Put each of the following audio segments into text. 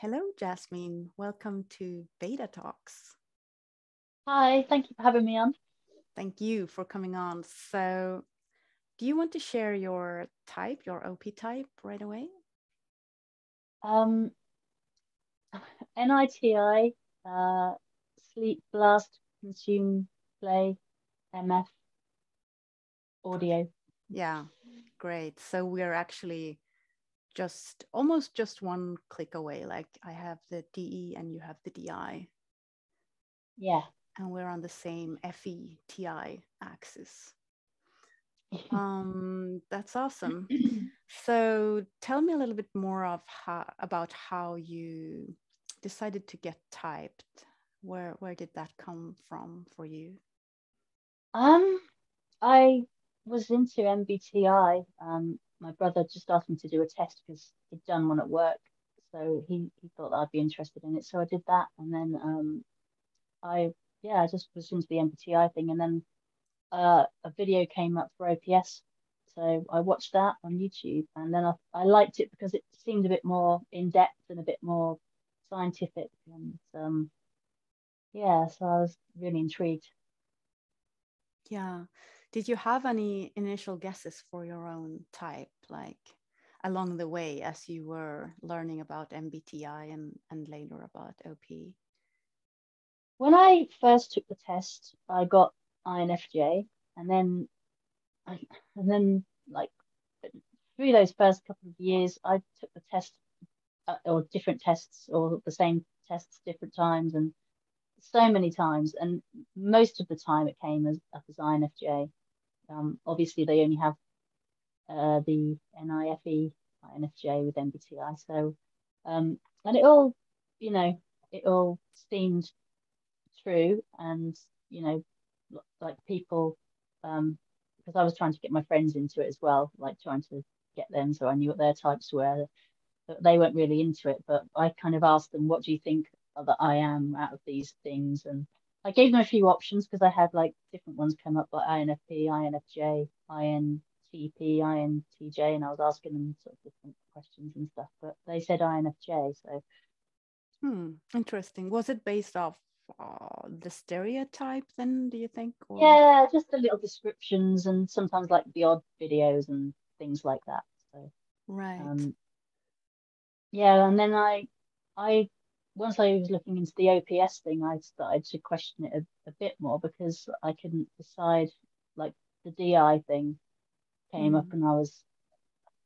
Hello, Jasmine. Welcome to Beta Talks. Hi, thank you for having me on. Thank you for coming on. So, do you want to share your type, your OP type, right away? Um, NITI, uh, sleep, blast, consume, play, MF, audio. Yeah, great. So we're actually just almost just one click away. Like I have the DE and you have the DI. Yeah. And we're on the same FE TI axis. um, that's awesome. so tell me a little bit more of how about how you decided to get typed. Where where did that come from for you? Um, I was into MBTI. Um, my brother just asked me to do a test because he'd done one at work, so he he thought I'd be interested in it. So I did that, and then um, I yeah, I just was into the MBTI thing, and then uh, a video came up for OPS, so I watched that on YouTube, and then I I liked it because it seemed a bit more in depth and a bit more scientific, and um, yeah, so I was really intrigued. Yeah. Did you have any initial guesses for your own type, like along the way as you were learning about MBTI and, and later about OP? When I first took the test, I got INFJ, and then, and then like through those first couple of years, I took the test uh, or different tests or the same tests different times and so many times, and most of the time it came as as INFJ. Um, obviously, they only have uh, the NIFE INFJ with MBTI. So, um, and it all, you know, it all seemed true. And, you know, like people, um, because I was trying to get my friends into it as well, like trying to get them so I knew what their types were. But they weren't really into it. But I kind of asked them, what do you think that I am out of these things? And I gave them a few options because I had like different ones come up like INFP, INFJ, INTP, INTJ, and I was asking them sort of different questions and stuff. But they said INFJ, so. Hmm, interesting. Was it based off uh, the stereotype then? Do you think? Or... Yeah, just the little descriptions and sometimes like the odd videos and things like that. So. Right. Um, yeah, and then I, I once I was looking into the OPS thing, I started to question it a, a bit more because I couldn't decide. Like the DI thing came mm. up, and I was.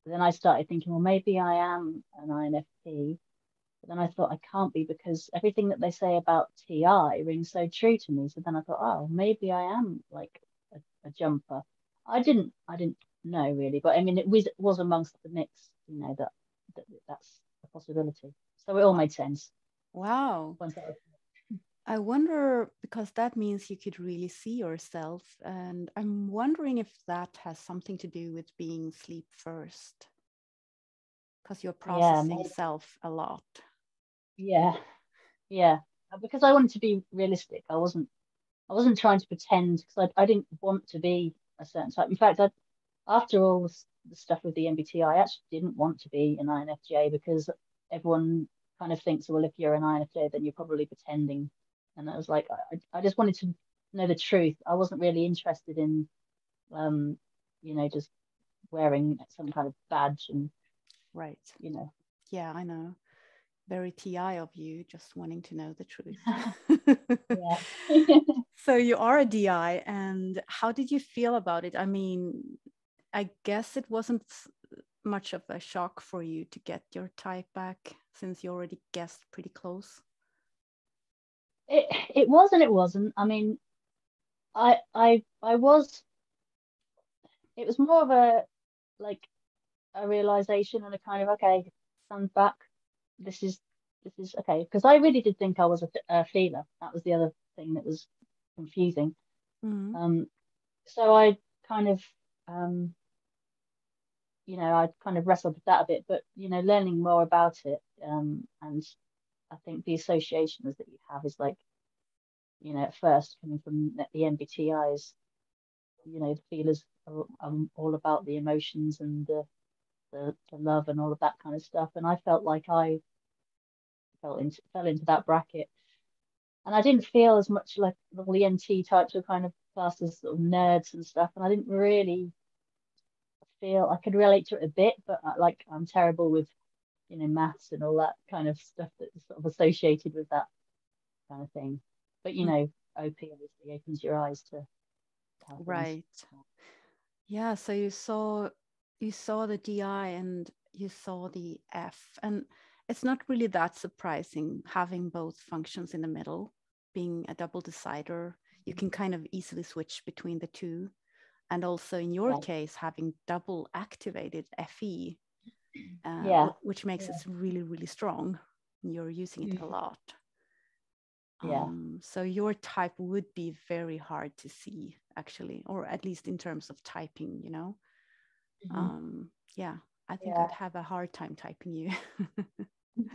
Then I started thinking, well, maybe I am an INFP. But then I thought I can't be because everything that they say about TI rings so true to me. So then I thought, oh, maybe I am like a, a jumper. I didn't, I didn't know really, but I mean, it was was amongst the mix, you know, that, that that's a possibility. So it all made sense. Wow. I wonder because that means you could really see yourself. And I'm wondering if that has something to do with being sleep first. Because you're processing yeah, self a lot. Yeah. Yeah. Uh, because I wanted to be realistic. I wasn't I wasn't trying to pretend because I, I didn't want to be a certain type. In fact, I, after all the stuff with the MBTI, I actually didn't want to be an INFJ because everyone kind of thinks, well, if you're an INFJ, then you're probably pretending. And I was like, I, I just wanted to know the truth. I wasn't really interested in, um, you know, just wearing some kind of badge and, right, you know. Yeah, I know. Very TI of you, just wanting to know the truth. so you are a DI, and how did you feel about it? I mean, I guess it wasn't much of a shock for you to get your type back since you already guessed pretty close? It it was and it wasn't. I mean, I I I was. It was more of a like a realization and a kind of okay, stand back. This is this is okay because I really did think I was a, a, feeler. That was the other thing that was confusing. Mm-hmm. Um, so I kind of um you know, I kind of wrestled with that a bit, but you know, learning more about it, um, and I think the associations that you have is like, you know, at first coming from the MBTIs, you know, the feelers are um, all about the emotions and the, the the love and all of that kind of stuff, and I felt like I fell into fell into that bracket. And I didn't feel as much like all the ENT types were kind of classed as sort of nerds and stuff. And I didn't really feel I could relate to it a bit, but uh, like I'm terrible with, you know, maths and all that kind of stuff that's sort of associated with that kind of thing. But you hmm. know, OP obviously opens your eyes to right. Yeah. So you saw you saw the DI and you saw the F, and it's not really that surprising having both functions in the middle, being a double decider. You mm-hmm. can kind of easily switch between the two. And also in your case, having double activated FE, uh, yeah. which makes yeah. it really, really strong. You're using it a mm-hmm. lot. Yeah. Um, so your type would be very hard to see, actually, or at least in terms of typing, you know. Mm-hmm. Um, yeah, I think yeah. I'd have a hard time typing you.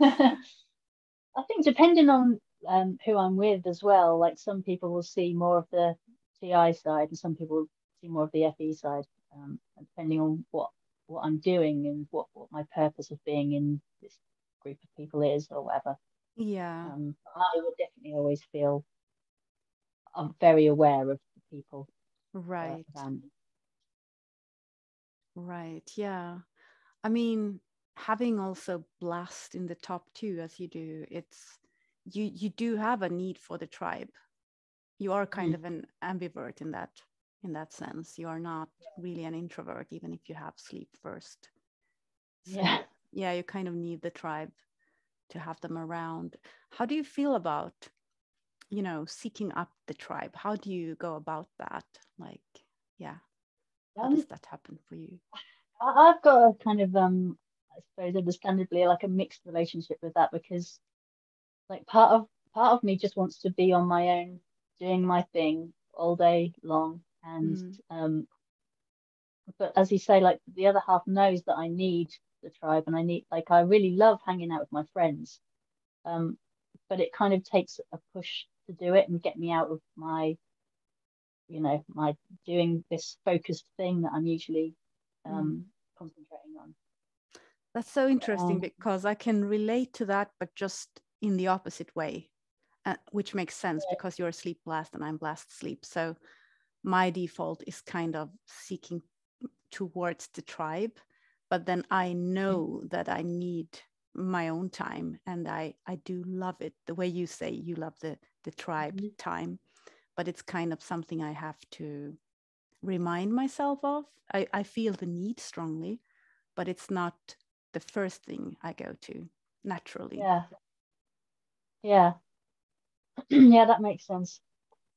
I think depending on um, who I'm with as well, like some people will see more of the TI side and some people see more of the FE side, um, depending on what what I'm doing and what, what my purpose of being in this group of people is or whatever. Yeah. Um, I would definitely always feel I'm very aware of the people. Right. Right. Yeah. I mean, having also blast in the top two as you do, it's you you do have a need for the tribe. You are kind mm. of an ambivert in that in that sense. You are not really an introvert, even if you have sleep first. So, yeah. Yeah, you kind of need the tribe to have them around. How do you feel about, you know, seeking up the tribe? How do you go about that? Like, yeah, how um, does that happen for you? I've got a kind of um I suppose understandably like a mixed relationship with that because like part of part of me just wants to be on my own doing my thing all day long and mm. um but as you say like the other half knows that I need the tribe and I need like I really love hanging out with my friends um but it kind of takes a push to do it and get me out of my you know my doing this focused thing that I'm usually um, mm. concentrating on. That's so interesting um, because I can relate to that, but just in the opposite way, uh, which makes sense yeah. because you're sleep blast and I'm blast sleep. So my default is kind of seeking towards the tribe, but then I know mm. that I need my own time and I I do love it the way you say you love the the tribe mm-hmm. time but it's kind of something I have to remind myself of. I, I feel the need strongly, but it's not the first thing I go to naturally. Yeah. Yeah. yeah, that makes sense.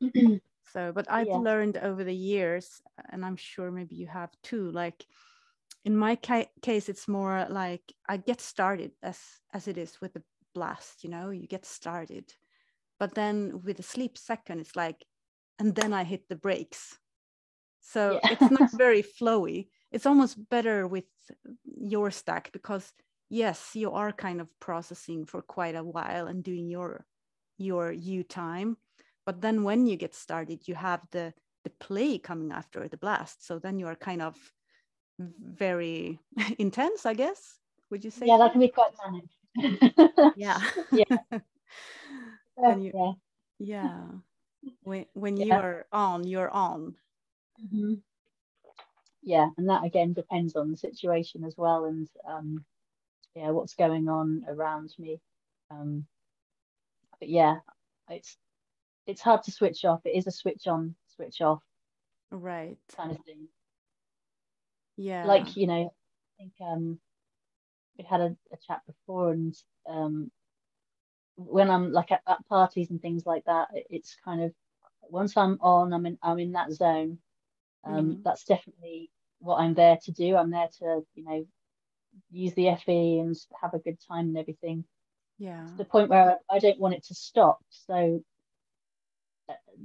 so, but I've yeah. learned over the years, and I'm sure maybe you have too, like in my ca- case, it's more like I get started as as it is with the blast, you know, you get started. But then with a sleep second, it's like, and then I hit the brakes so yeah. it's not very flowy. It's almost better with your stack because yes, you are kind of processing for quite a while and doing your your you time. But then when you get started, you have the the play coming after the blast. So then you are kind of very intense, I guess. Would you say? Yeah, that can be quite manic. yeah. Yeah. you, yeah. Yeah. When when yeah. you are on, you're on. Mm-hmm. Yeah, and that again depends on the situation as well, and um, yeah, what's going on around me. Um, but yeah, it's it's hard to switch off. It is a switch on, switch off, right kind of thing. Yeah, like you know, I think um, we had a, a chat before, and um, when I'm like at, at parties and things like that, it's kind of once I'm on, I'm in I'm in that zone um, mm-hmm. That's definitely what I'm there to do. I'm there to, you know, use the FE and have a good time and everything. Yeah. To the point where I don't want it to stop. So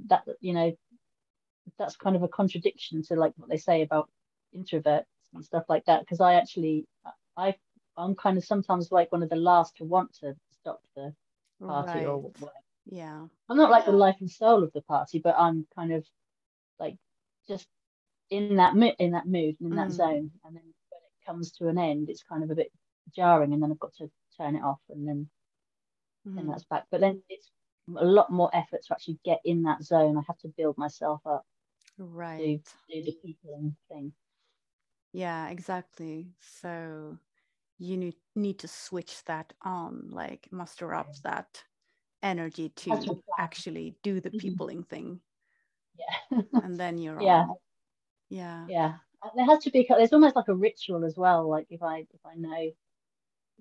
that, that you know, that's kind of a contradiction to like what they say about introverts and stuff like that. Because I actually, I, I'm kind of sometimes like one of the last to want to stop the party right. or whatever. Yeah. I'm not like the life and soul of the party, but I'm kind of like just in that mood, in that mood, in that mm. zone, and then when it comes to an end, it's kind of a bit jarring, and then I've got to turn it off, and then mm-hmm. then that's back. But then it's a lot more effort to actually get in that zone. I have to build myself up. Right. To do the people thing. Yeah, exactly. So you need, need to switch that on, like muster up that energy to actually do the mm-hmm. peopling thing. Yeah. and then you're yeah. On. Yeah. Yeah. There has to be there's almost like a ritual as well. Like if I if I know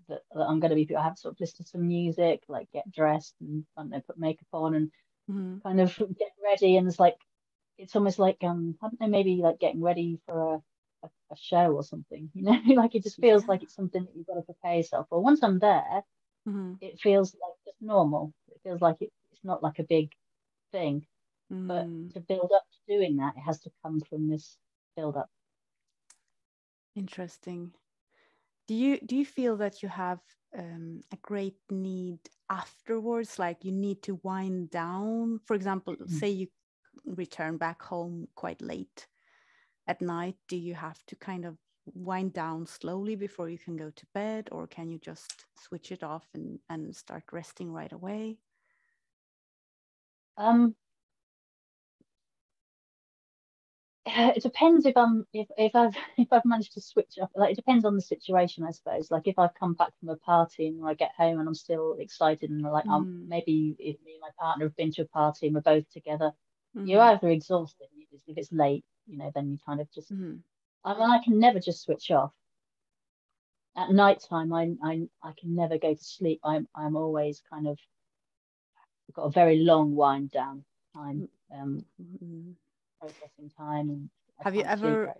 that, that I'm gonna be I have sort of listen to some music, like get dressed and I don't know, put makeup on and mm-hmm. kind of get ready and it's like it's almost like um I don't know, maybe like getting ready for a a, a show or something, you know, like it just feels yeah. like it's something that you've got to prepare yourself for. Once I'm there, mm-hmm. it feels like just normal. It feels like it, it's not like a big thing. Mm. But to build up to doing that, it has to come from this build up. Interesting. Do you do you feel that you have um, a great need afterwards? Like you need to wind down. For example, mm-hmm. say you return back home quite late at night do you have to kind of wind down slowly before you can go to bed or can you just switch it off and, and start resting right away um it depends if i'm if, if i've if i've managed to switch off like it depends on the situation i suppose like if i've come back from a party and i get home and i'm still excited and like mm. um maybe if me and my partner have been to a party and we're both together mm. you're mm-hmm. either exhausted if it's late you know, then you kind of just, mm-hmm. I mean, I can never just switch off. At night time, I, I, I can never go to sleep. I'm, I'm always kind of got a very long wind down time, um, mm-hmm. Processing time. And have you ever,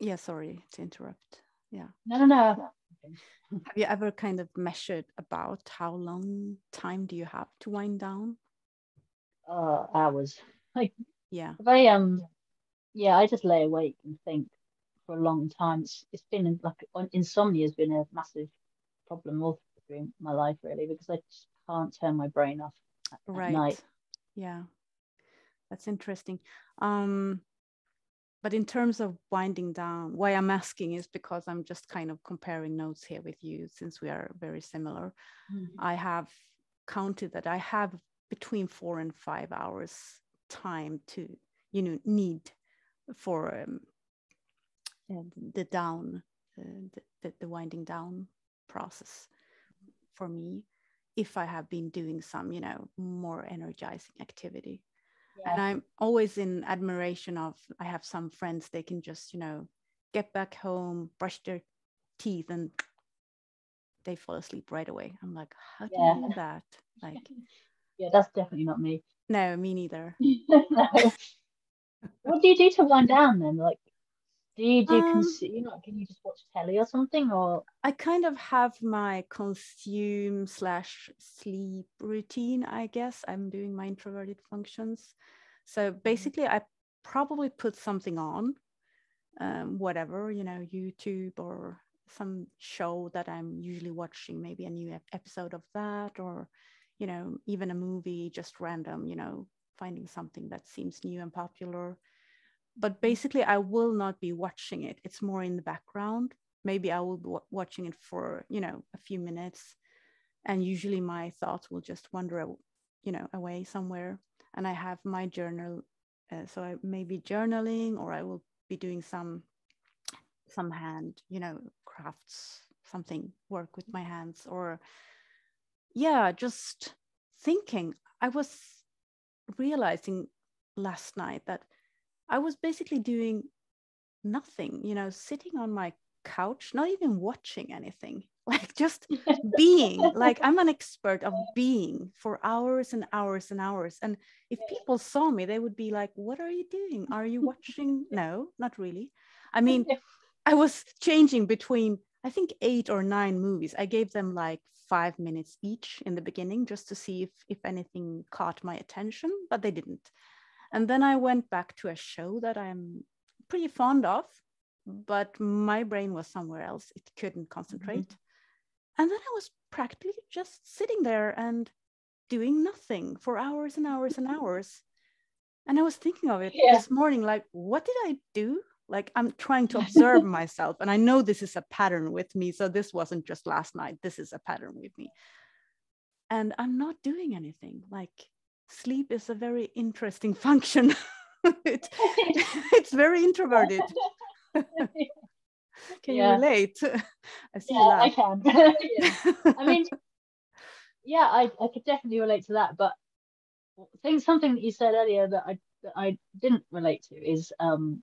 yeah, sorry to interrupt. Yeah. No, no, no. have you ever kind of measured about how long time do you have to wind down? Uh, hours. Like, yeah. Very um yeah, I just lay awake and think for a long time. It's, it's been like insomnia has been a massive problem all through my life, really, because I just can't turn my brain off at, right. At night. Yeah, that's interesting. Um, but in terms of winding down, why I'm asking is because I'm just kind of comparing notes here with you since we are very similar. Mm-hmm. I have counted that I have between four and five hours time to you know need for um, uh, the down, uh, the, the winding down process for me if I have been doing some, you know, more energizing activity. Yeah. And I'm always in admiration of, I have some friends, they can just, you know, get back home, brush their teeth, and they fall asleep right away. I'm like, how do yeah. you do that? Like, yeah, that's definitely not me. No, me neither. no what do you do to wind down then? Like, do you do um, consume? Like, can you just watch telly or something? Or I kind of have my consume slash sleep routine. I guess I'm doing my introverted functions. So mm-hmm. basically, I probably put something on, um, whatever you know, YouTube or some show that I'm usually watching. Maybe a new episode of that, or you know, even a movie, just random. You know, finding something that seems new and popular. But basically, I will not be watching it. It's more in the background. Maybe I will be watching it for, you know, a few minutes. And usually my thoughts will just wander, you know, away somewhere. And I have my journal. Uh, so I may be journaling or I will be doing some some hand, you know, crafts, something, work with my hands, or yeah, just thinking. I was realizing last night that I was basically doing nothing, you know, sitting on my couch, not even watching anything, like just being. Like I'm an expert of being for hours and hours and hours. And if people saw me, they would be like, What are you doing? Are you watching? no, not really. I mean, I was changing between, I think, eight or nine movies. I gave them like five minutes each in the beginning just to see if, if anything caught my attention, but they didn't. And then I went back to a show that I'm pretty fond of, but my brain was somewhere else. It couldn't concentrate. Mm-hmm. And then I was practically just sitting there and doing nothing for hours and hours and hours. And I was thinking of it yeah. this morning like, what did I do like i'm trying to observe myself and i know this is a pattern with me so this wasn't just last night this is a pattern with me and I'm not doing anything. Like sleep is a very interesting function. it, it's very introverted. can yeah. you relate? I see yeah, I can. yeah. I mean, yeah, I, I could definitely relate to that. But think something that you said earlier that I that I didn't relate to is um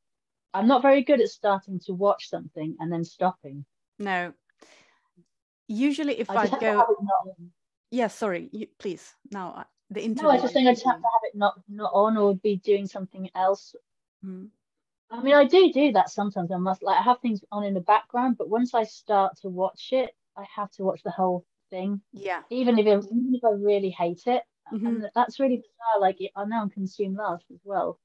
I'm not very good at starting to watch something and then stopping. No. Usually, if I, I go, yeah, sorry, you, please. Now the internet. No, I just think I just have to have it not not on or be doing something else. Mm. I mean, I do do that sometimes. I must like I have things on in the background, but once I start to watch it, I have to watch the whole thing. Yeah. Even if it, even if I really hate it, mm-hmm. and that's really bizarre. Like I know I'm consumed love as well,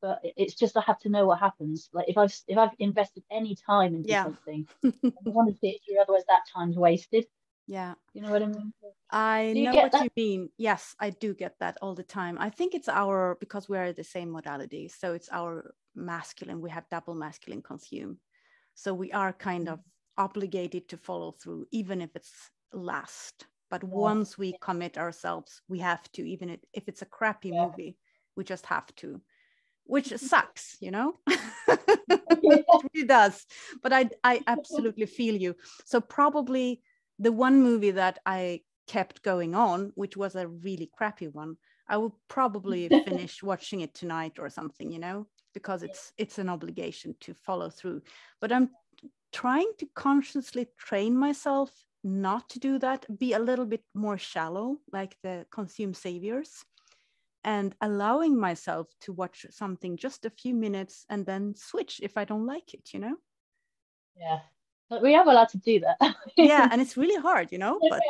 but it's just I have to know what happens. Like if I've if I've invested any time into yeah. something, I want to see it through. Otherwise, that time's wasted. Yeah. You know what I mean? I know what that? you mean. Yes, I do get that all the time. I think it's our because we're the same modality. So it's our masculine. We have double masculine consume. So we are kind of mm. obligated to follow through, even if it's last. But once we commit ourselves, we have to, even if it's a crappy yeah. movie, we just have to, which sucks, you know? it really does. But I, I absolutely feel you. So probably the one movie that I kept going on, which was a really crappy one, I will probably finish watching it tonight or something, you know, because it's it's an obligation to follow through. But I'm trying to consciously train myself not to do that, be a little bit more shallow, like the consume saviors, and allowing myself to watch something just a few minutes and then switch if I don't like it, you know? Yeah, but we have allowed to do that. yeah, and it's really hard, you know, but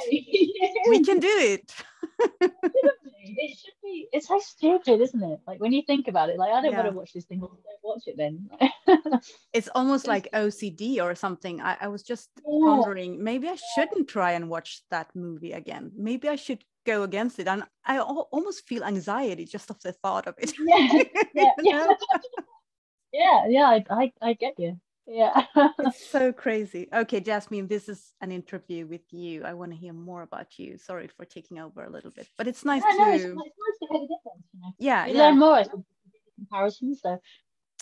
we can do it. it should be. It's so stupid, isn't it? Like when you think about it, like I don't yeah. want to watch this thing. Don't watch it then. it's almost like OCD or something. I, I was just yeah. pondering maybe I shouldn't try and watch that movie again. Maybe I should go against it, and I almost feel anxiety just of the thought of it. Yeah, yeah, yeah. yeah, yeah. I, I, I get you yeah it's so crazy okay jasmine this is an interview with you i want to hear more about you sorry for taking over a little bit but it's nice yeah, to no, it's, it's, nice to hear the difference you know? yeah you yeah. learn more comparisons so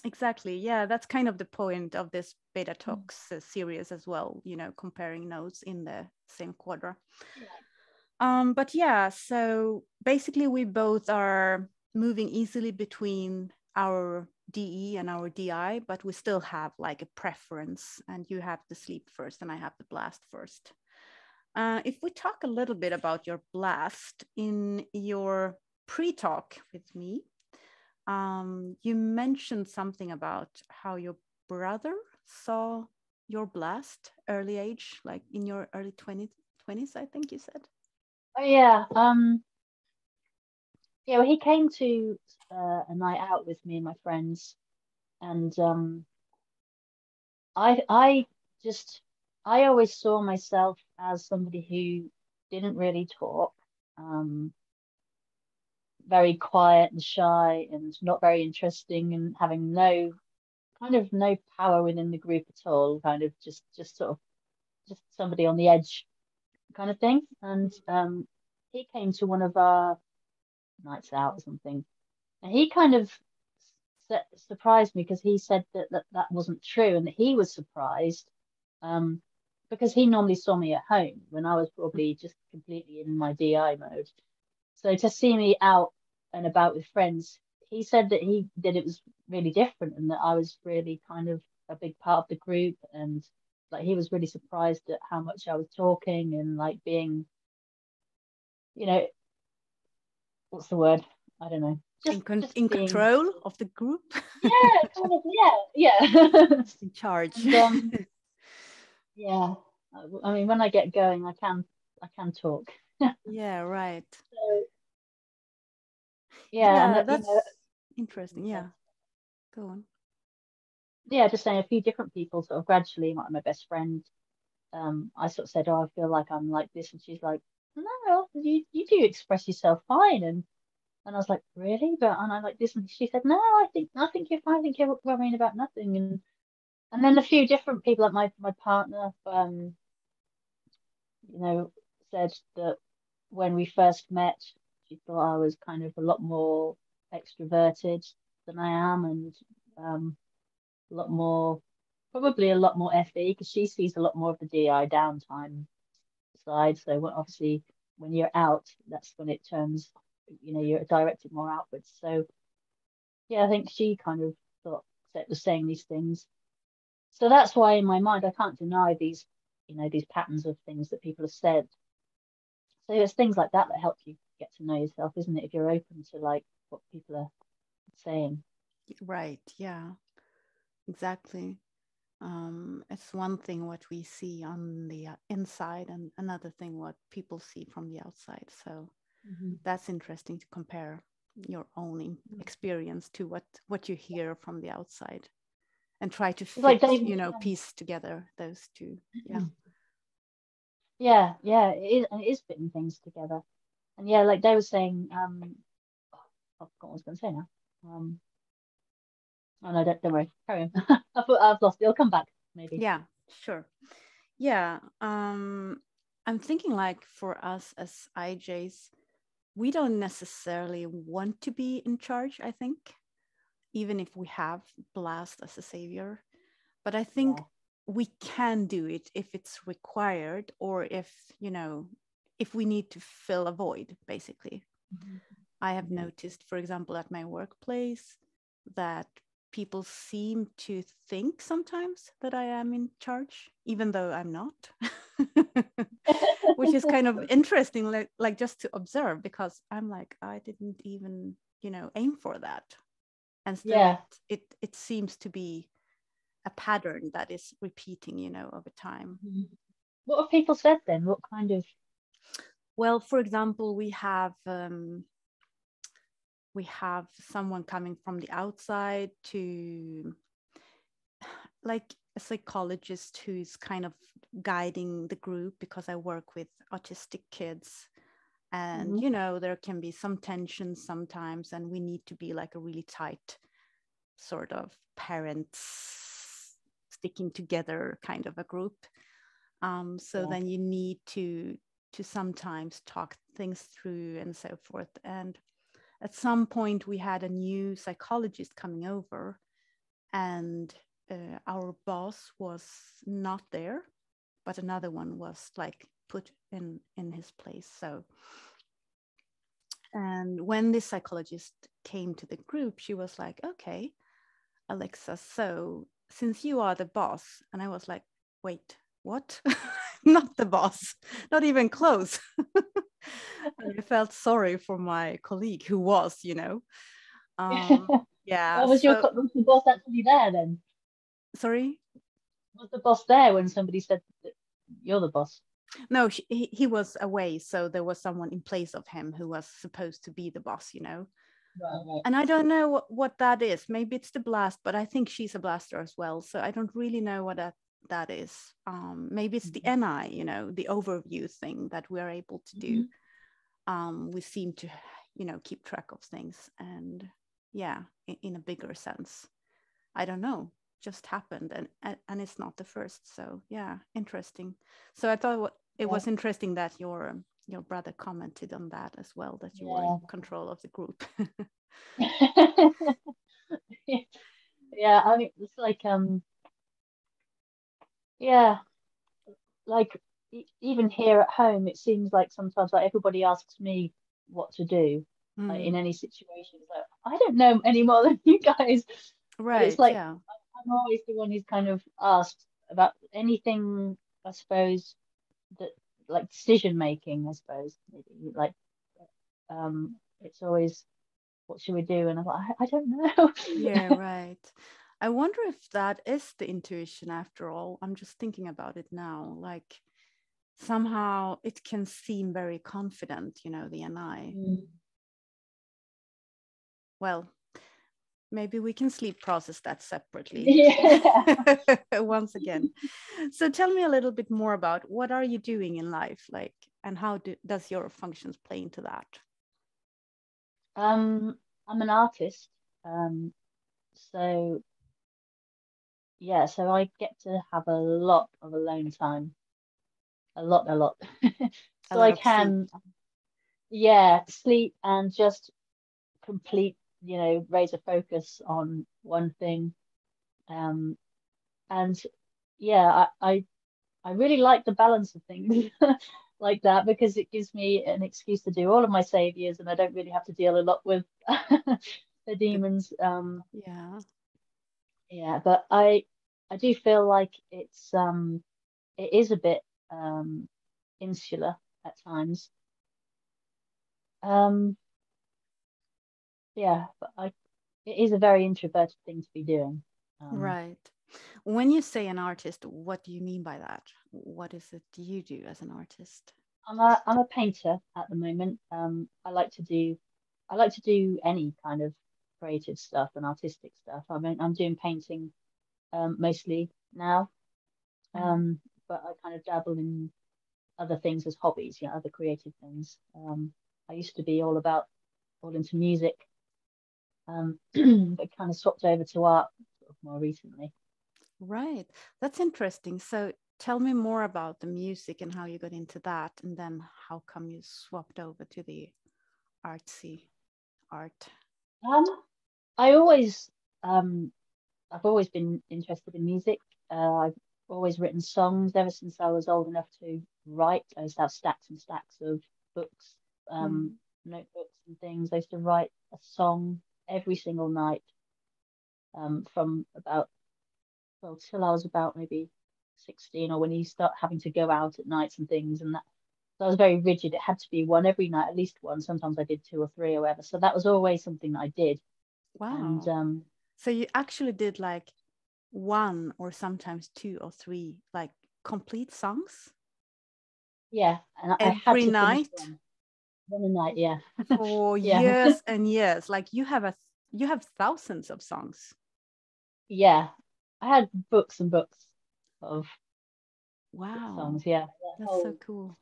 exactly yeah that's kind of the point of this beta mm. talks mm. series as well you know comparing notes in the same quadra yeah. um but yeah so basically we both are moving easily between our DE and our DI, but we still have like a preference and you have the sleep first and I have the blast first. Uh, if we talk a little bit about your blast in your pre-talk with me, um, you mentioned something about how your brother saw your blast early age, like in your early 20s, 20s I think you said. Oh yeah. Um, yeah, well, he came to uh, a night out with me and my friends, and um, I I just I always saw myself as somebody who didn't really talk, um, very quiet and shy, and not very interesting, and having no kind of no power within the group at all. Kind of just just sort of just somebody on the edge, kind of thing. And um, he came to one of our nights out or something. And he kind of surprised me because he said that, that that wasn't true and that he was surprised um, because he normally saw me at home when I was probably just completely in my DI mode. So to see me out and about with friends, he said that he that it was really different and that I was really kind of a big part of the group and like he was really surprised at how much I was talking and like being you know what's the word? I don't know. Just, in, con- in being... control of the group. yeah, kind of, yeah, yeah. in charge. And, um, yeah, I mean, when I get going, I can, I can talk. yeah, right. So, yeah, yeah and, that's you know, interesting. Yeah, go on. Yeah, just saying a few different people sort of gradually, like my best friend. Um, I sort of said, "Oh, I feel like I'm like this," and she's like, no, you, you do express yourself fine. And and I was like, really? But and I like this, and she said, no, I think I think you're fine. I think you're worrying about nothing. And and then a few different people, like my my partner, um, you know, said that when we first met, she thought I was kind of a lot more extroverted than I am, and um, a lot more, probably a lot more FE because she sees a lot more of the DI downtime side. So obviously, when you're out, that's when it turns, you know, you're directed more outwards. So yeah, I think she kind of thought that was saying these things. So that's why in my mind I can't deny these, you know, these patterns of things that people have said. So it's things like that that help you get to know yourself, isn't it? If you're open to like what people are saying. Right. Yeah. Exactly. Um, it's one thing what we see on the uh, inside, and another thing what people see from the outside. So mm-hmm. that's interesting to compare your own mm-hmm. experience to what what you hear from the outside, and try to fit, like they, you know, yeah. piece together those two. Yeah. Mm-hmm. Yeah, yeah, it is, it is fitting things together, and yeah, like they were saying. Um, oh, I forgot what I was going to say now. Um, Oh no, don't, don't worry. Carry on. I've, I've lost it. It'll come back maybe. Yeah, sure. Yeah. Um, I'm thinking like for us as IJs, we don't necessarily want to be in charge, I think, even if we have Blast as a savior. But I think yeah. we can do it if it's required or if, you know, if we need to fill a void, basically. Mm-hmm. I have mm-hmm. noticed, for example, at my workplace, that people seem to think sometimes that I am in charge, even though I'm not, which is kind of interesting, like, like just to observe because I'm like, I didn't even, you know, aim for that. And still yeah. it, it seems to be a pattern that is repeating, you know, over time. Mm-hmm. What have people said then? What kind of? Well, for example, we have um, we have someone coming from the outside to like a psychologist who's kind of guiding the group because I work with autistic kids and mm-hmm. you know there can be some tension sometimes and we need to be like a really tight sort of parents sticking together kind of a group um, so yeah. then you need to to sometimes talk things through and so forth and at some point we had a new psychologist coming over and uh, our boss was not there but another one was like put in in his place. So and when this psychologist came to the group she was like okay alexa so since you are the boss and i was like wait what not the boss not even close I felt sorry for my colleague who was, you know. Um, yeah. was, so, your, was the boss actually there then? Sorry? Was the boss there when somebody said you're the boss? No, he, he was away. So there was someone in place of him who was supposed to be the boss, you know. Right, right. And I don't know what, what that is. Maybe it's the blast, but I think she's a blaster as well. So I don't really know what that that is. Um, maybe it's the mm-hmm. NI, you know, the overview thing that we're able to do. Mm-hmm um, we seem to you know keep track of things and yeah in, in, a bigger sense i don't know just happened and and it's not the first so yeah interesting so i thought it was interesting that your your brother commented on that as well that you yeah. were in control of the group yeah i mean it's like um yeah like even here at home, it seems like sometimes like everybody asks me what to do mm. like, in hmm. any situation. Like I don't know any more than you guys. Right. But it's like yeah. I'm always the one who's kind of asked about anything. I suppose that like decision making. I suppose maybe like um, it's always what should we do? And I'm like I, I don't know. yeah. Right. I wonder if that is the intuition after all. I'm just thinking about it now. Like somehow it can seem very confident, you know, the NI. Mm. Well, maybe we can sleep process that separately yeah. once again. So tell me a little bit more about what are you doing in life, like, and how do, does your functions play into that? Um, I'm an artist, um, so yeah, so I get to have a lot of alone time a lot, a lot. so I can, yeah, sleep and just complete, you know, raise a focus on one thing. Um, and yeah, I, I, I really like the balance of things like that because it gives me an excuse to do all of my saviors and I don't really have to deal a lot with the demons. Um, yeah. Yeah, but I, I do feel like it's, um, it is a bit, um, insular at times. Um, yeah, but I, it is a very introverted thing to be doing. Um, right. When you say an artist, what do you mean by that? What is it you do as an artist? I'm a I'm a painter at the moment. Um, I like to do I like to do any kind of creative stuff and artistic stuff. I mean, I'm doing painting um, mostly now, mm. um, but I kind of dabble in other things as hobbies, you know, other creative things. Um, I used to be all about all into music, um, but kind of swapped over to art more recently. Right, that's interesting. So tell me more about the music and how you got into that, and then how come you swapped over to the artsy art. Um, I always, um, I've always been interested in music. Uh, I've always written songs ever since I was old enough to write. I used to have stacks and stacks of books, um, mm. notebooks and things. I used to write a song every single night um, from about, well, till I was about maybe 16 or when you start having to go out at nights and things. And that, so I was very rigid. It had to be one every night, at least one. Sometimes I did two or three or whatever. So that was always something that I did. Wow. And, um, so you actually did like one or sometimes two or three like complete songs? Yeah and every night? one. a night yeah. For yeah. years and years. Like you have a you have thousands of songs. Yeah. I had books and books of wow. songs yeah. That's so cool.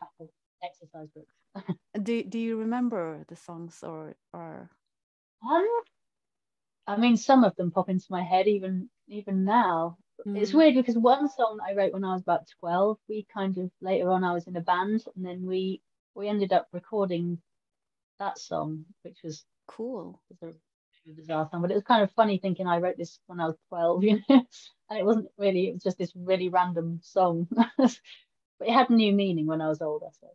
exercise books. Do, do you remember the songs or or um I mean, some of them pop into my head even even now. Mm. It's weird because one song I wrote when I was about twelve, we kind of later on I was in a band, and then we we ended up recording that song, which was cool. Was a bizarre song, but it was kind of funny thinking I wrote this when I was twelve, you know, and it wasn't really. It was just this really random song, but it had new meaning when I was older. So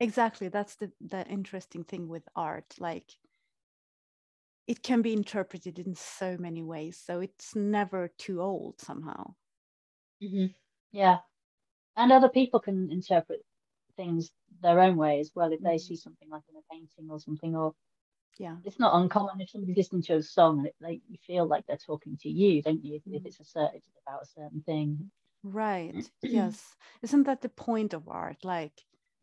exactly, that's the the interesting thing with art, like it can be interpreted in so many ways so it's never too old somehow. Mm-hmm. yeah. And other people can interpret things their own way as well if they mm-hmm. see something like in a painting or something or yeah. it's not uncommon if somebody's listening to a song and it, like you feel like they're talking to you don't you? Mm-hmm. if it's asserted about a certain thing. Right. Yes. Isn't that the point of art? Like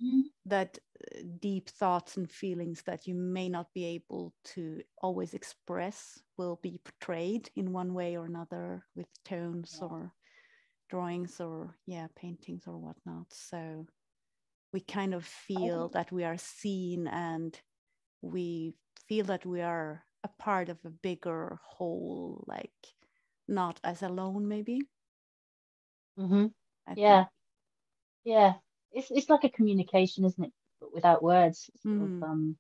mm-hmm. that uh, deep thoughts and feelings that you may not be able to always express will be portrayed in one way or another with tones yeah. or drawings or yeah paintings or whatnot so we kind of feel that we are seen and we feel that we are a part of a bigger whole like not as alone maybe mm-hmm. yeah think. yeah it's it's like a communication, isn't it? But without words, mm. of, hmm. um,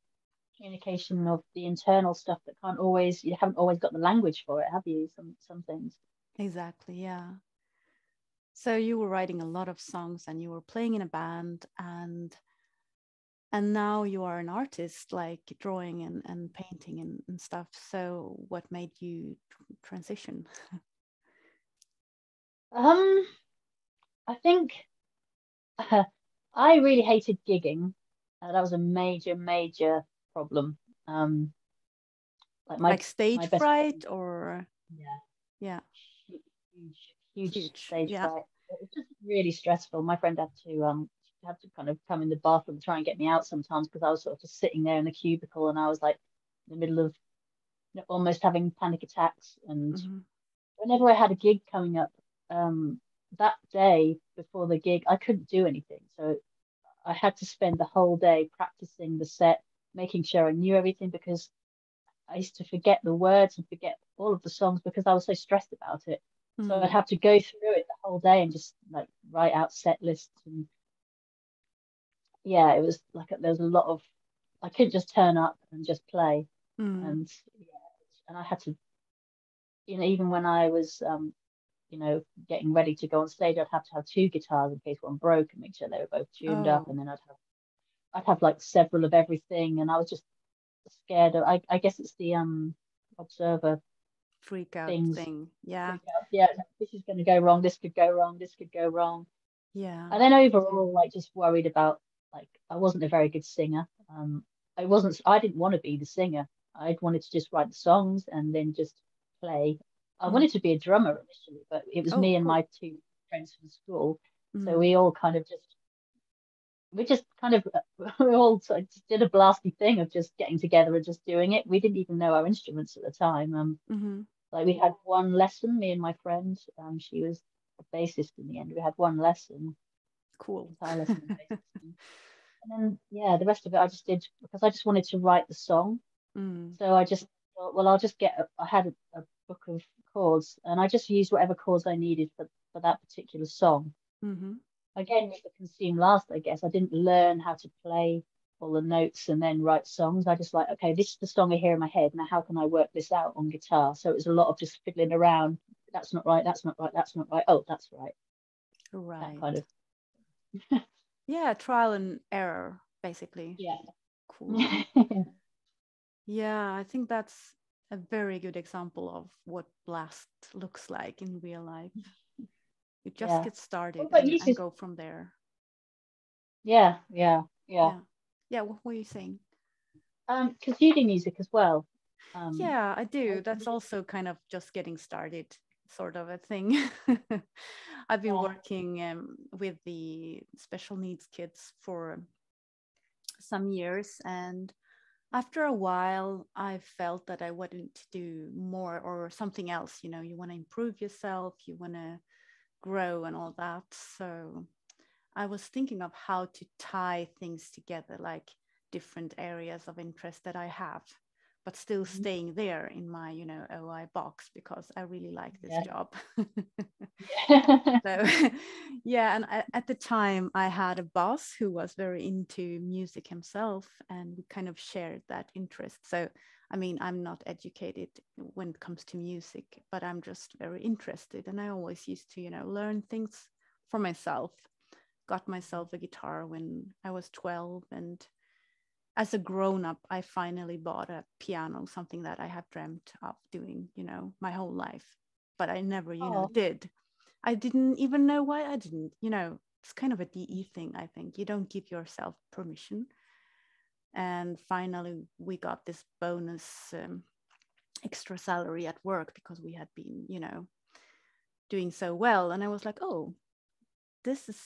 communication of the internal stuff that can't always you haven't always got the language for it, have you? Some some things. Exactly. Yeah. So you were writing a lot of songs and you were playing in a band and and now you are an artist like drawing and, and painting and, and stuff so what made you transition um i think uh, I really hated gigging. Uh, that was a major, major problem. Um, like my like stage fright or yeah, yeah, huge, huge, huge. stage yeah. fright. It was just really stressful. My friend had to um had to kind of come in the bathroom and try and get me out sometimes because I was sort of just sitting there in the cubicle and I was like in the middle of almost having panic attacks. And mm-hmm. whenever I had a gig coming up, um, that day before the gig, I couldn't do anything. So I had to spend the whole day practicing the set, making sure I knew everything because I used to forget the words and forget all of the songs because I was so stressed about it. Mm. So I'd hmm. have to go through it the whole day and just like write out set lists and yeah, it was like there was a lot of I couldn't just turn up and just play. Mm. And yeah, and I had to, you know, even when I was, um, you know, getting ready to go on stage, I'd have to have two guitars in case one broke and make sure they were both tuned Oh. up. And then I'd have, I'd have like several of everything, and I was just scared of. I, I guess it's the um observer freak out things. thing. Yeah. out. Yeah, this is going to go wrong. This could go wrong. This could go wrong. Yeah. And then overall, like just worried about like I wasn't a very good singer. Um, I wasn't. I didn't want to be the singer. I wanted to just write the songs and then just play. I Mm. wanted to be a drummer initially, but it was Oh, me and cool. my two friends from school. So Mm. we all kind of just we just kind of we all sort of did a blasty thing of just getting together and just doing it. We didn't even know our instruments at the time. Um, Mhm. like we had one lesson, me and my friend. Um, she was a bassist in the end. We had one lesson, Cool. guitar lesson, and bass lesson. And then yeah, the rest of it I just did because I just wanted to write the song. Mm. So I just thought, well, I'll just get. A, I had a, a book of chords, and I just used whatever chords I needed for for that particular song. hmm Again, with the consume last, I guess I didn't learn how to play all the notes and then write songs. I just like, okay, this is the song I hear in my head. Now, how can I work this out on guitar? So it was a lot of just fiddling around. That's not right. That's not right. That's not right. Oh, that's right. Right. That kind of Yeah, trial and error, basically. yeah. Cool. Yeah, I think that's a very good example of what blast looks like in real life. You just Yeah. get started about and, you, and go from there. yeah, yeah, yeah. Yeah, what were you saying? Um, because you do music as well. Um, yeah, I do. That's also kind of just getting started, sort of a thing. I've been Yeah. working um, with the special needs kids for some years, and after a while, I felt that I wanted to do more or something else. You know, you want to improve yourself, you want to grow, and all that. So I was thinking of how to tie things together, like different areas of interest that I have, but still Mhm. staying there in my, you know, OI box because I really like this Yeah. job. so yeah and I, at the time i had a boss who was very into music himself and we kind of shared that interest so i mean i'm not educated when it comes to music but i'm just very interested and i always used to you know learn things for myself got myself a guitar when i was 12 and as a grown up i finally bought a piano something that i have dreamt of doing you know my whole life but i never you know Oh. did I didn't even know why I didn't. You know, it's kind of a DE thing, I think. You don't give yourself permission. And finally, we got this bonus um, extra salary at work because we had been, you know, doing so well. And I was like, oh, this is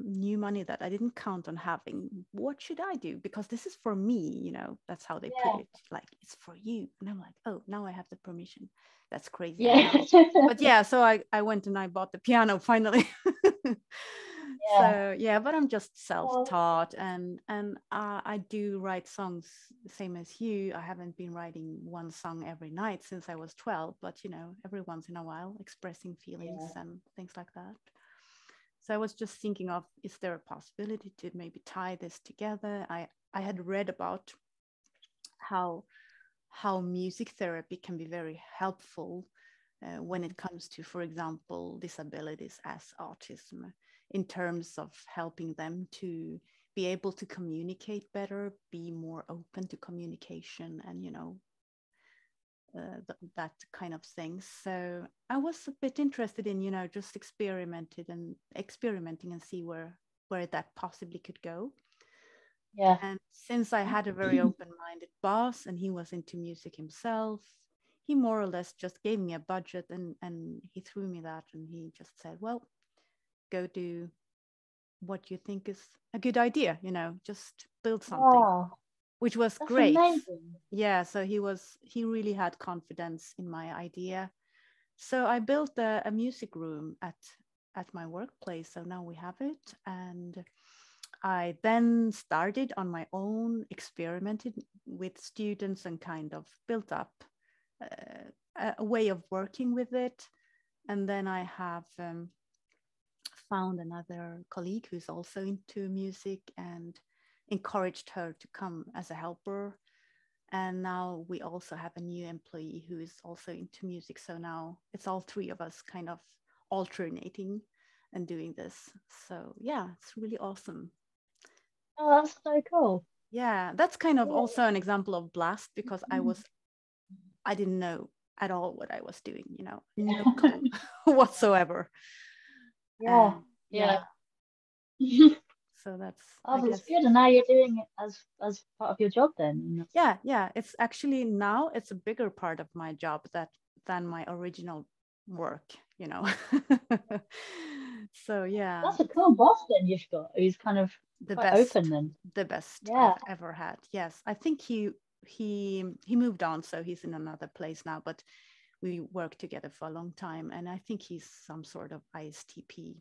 new money that I didn't count on having. What should I do? Because this is for me, you know, that's how they Yeah. put it. Like, it's for you. And I'm like, oh, now I have the permission. That's crazy. Yeah. but yeah so I, I went and i bought the piano finally yeah. so yeah but i'm just self-taught and and uh, i do write songs the same as you i haven't been writing one song every night since i was 12 but you know every once in a while expressing feelings and things like that so i was just thinking of is there a possibility to maybe tie this together? I i had read about how how music therapy can be very helpful uh, when it comes to, for example, disabilities as autism, in terms of helping them to be able to communicate better, be more open to communication, and you know, uh, th- that kind of thing. So I was a bit interested in, you know, just experimented and experimenting and see where where that possibly could go. yeah. And since I had a very open minded boss and he was into music himself, he more or less just gave me a budget and, and he threw me that and he just said, well, go do what you think is a good idea, you know, just build something, Wow, which was that's great. amazing. Yeah, so he was, he really had confidence in my idea. So I built a, a music room at, at my workplace. So now we have it. And I then started on my own, experimented with students and kind of built up uh, a, way of working with it. And then I have um, found another colleague who's also into music and encouraged her to come as a helper. And now we also have a new employee who is also into music. So now it's all three of us kind of alternating and doing this. So yeah it's really awesome. Oh that's so cool. Yeah that's kind of also an example of blast because i was i didn't know at all what i was doing you know no clue whatsoever. Yeah. Um, yeah, yeah. so that's oh that's good and now you're doing it as as part of your job then yeah yeah it's actually now it's a bigger part of my job that than my original work you know? So yeah. That's a cool boss then you've got who's kind of the best. open then. The best yeah. i've ever had yes. I think he he he moved on so he's in another place now but we worked together for a long time and i think he's some sort of istp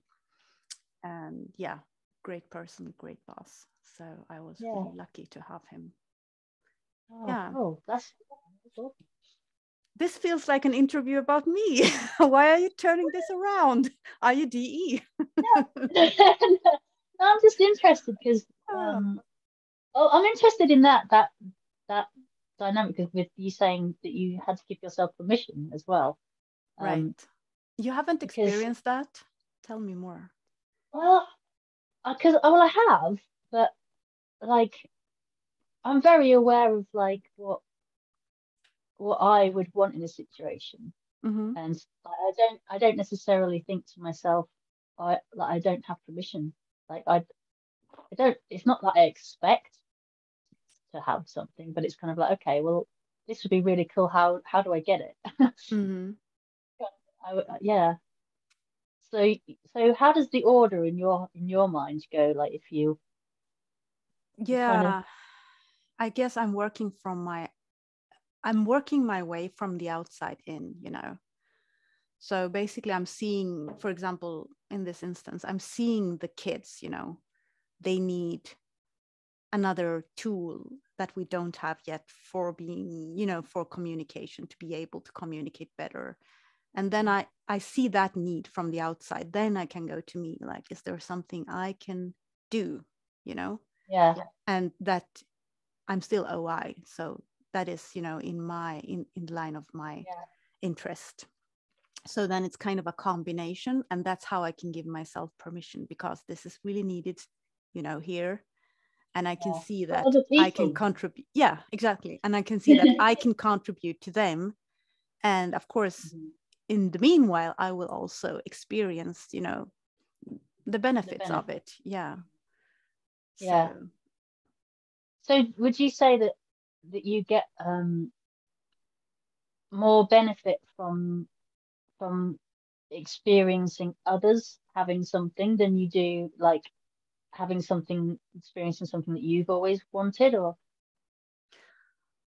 and yeah great person, great boss. So I was yeah. really lucky to have him. Oh, yeah. Oh, that's, that's This feels like an interview about me. Why are you turning this around? Are you DE? no. I'm just interested because oh. um, oh, I'm interested in that that that dynamic with you saying that you had to give yourself permission as well. Um, right. You haven't experienced because, that? Tell me more. Well, because uh, well, I have, but like I'm very aware of like what what I would want in a situation, mm-hmm. and I don't I don't necessarily think to myself I like I don't have permission. Like I I don't. It's not that I expect to have something, but it's kind of like okay, well, this would be really cool. How how do I get it? mm-hmm. I, yeah, so so how does the order in your in your mind go? Like if you yeah kind of... i guess i'm working from my i'm working my way from the outside in you know. So basically i'm seeing for example in this instance i'm seeing the kids you know. They need another tool that we don't have yet for being you know for communication to be able to communicate better and then i i see that need from the outside. Then i can go to me like is there something i can do you know? Yeah. And that i'm still oi so that is you know in my in in the line of my yeah. interest. So then it's kind of a combination and that's how i can give myself permission because this is really needed you know here. And i can yeah. see that i can contribute yeah exactly. And i can see that i can contribute to them. And of course mm-hmm in the meanwhile i will also experience you know the benefits the benefit. of it yeah yeah so. so would you say that that you get um more benefit from from experiencing others having something than you do like having something experiencing something that you've always wanted or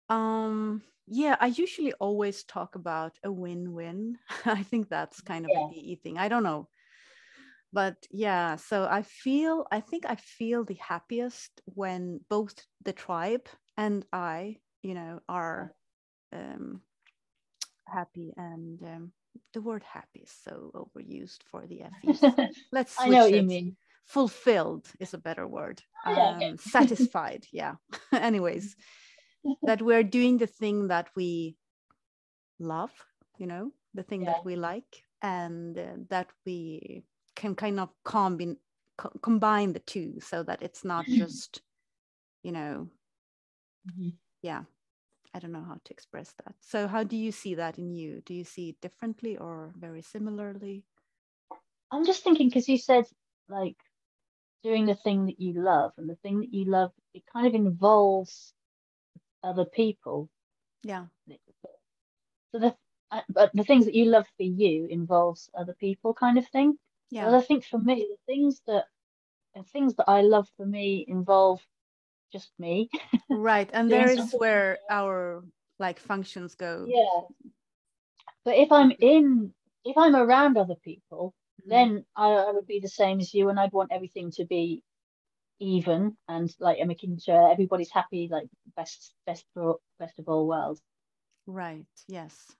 um yeah i usually always talk about a win-win i think that's kind of yeah. a DE thing i don't know but yeah so i feel i think i feel the happiest when both the tribe and i you know are um, happy and um, the word happy is so overused for the FEs. Let's I know what it. you mean. Fulfilled is a better word. Um, satisfied, yeah. Anyways, that we're doing the thing that we love, you know, the thing yeah. that we like, and uh, that we can kind of combine co- combine the two so that it's not just, you know, mm-hmm. yeah. I don't know how to express that. So, how do you see that in you? Do you see it differently or very similarly? I'm just thinking because you said like doing the thing that you love, and the thing that you love, it kind of involves other people. Yeah. So the uh, but the things that you love for you involves other people, kind of thing. Yeah. But I think for me, the things that the things that I love for me involve just me. Right, and there is where our like functions go. Yeah. But if I'm in, if I'm around other people, mm-hmm. then I, I would be the same as you, and I'd want everything to be even and like making sure everybody's happy like best best for best of all worlds right yes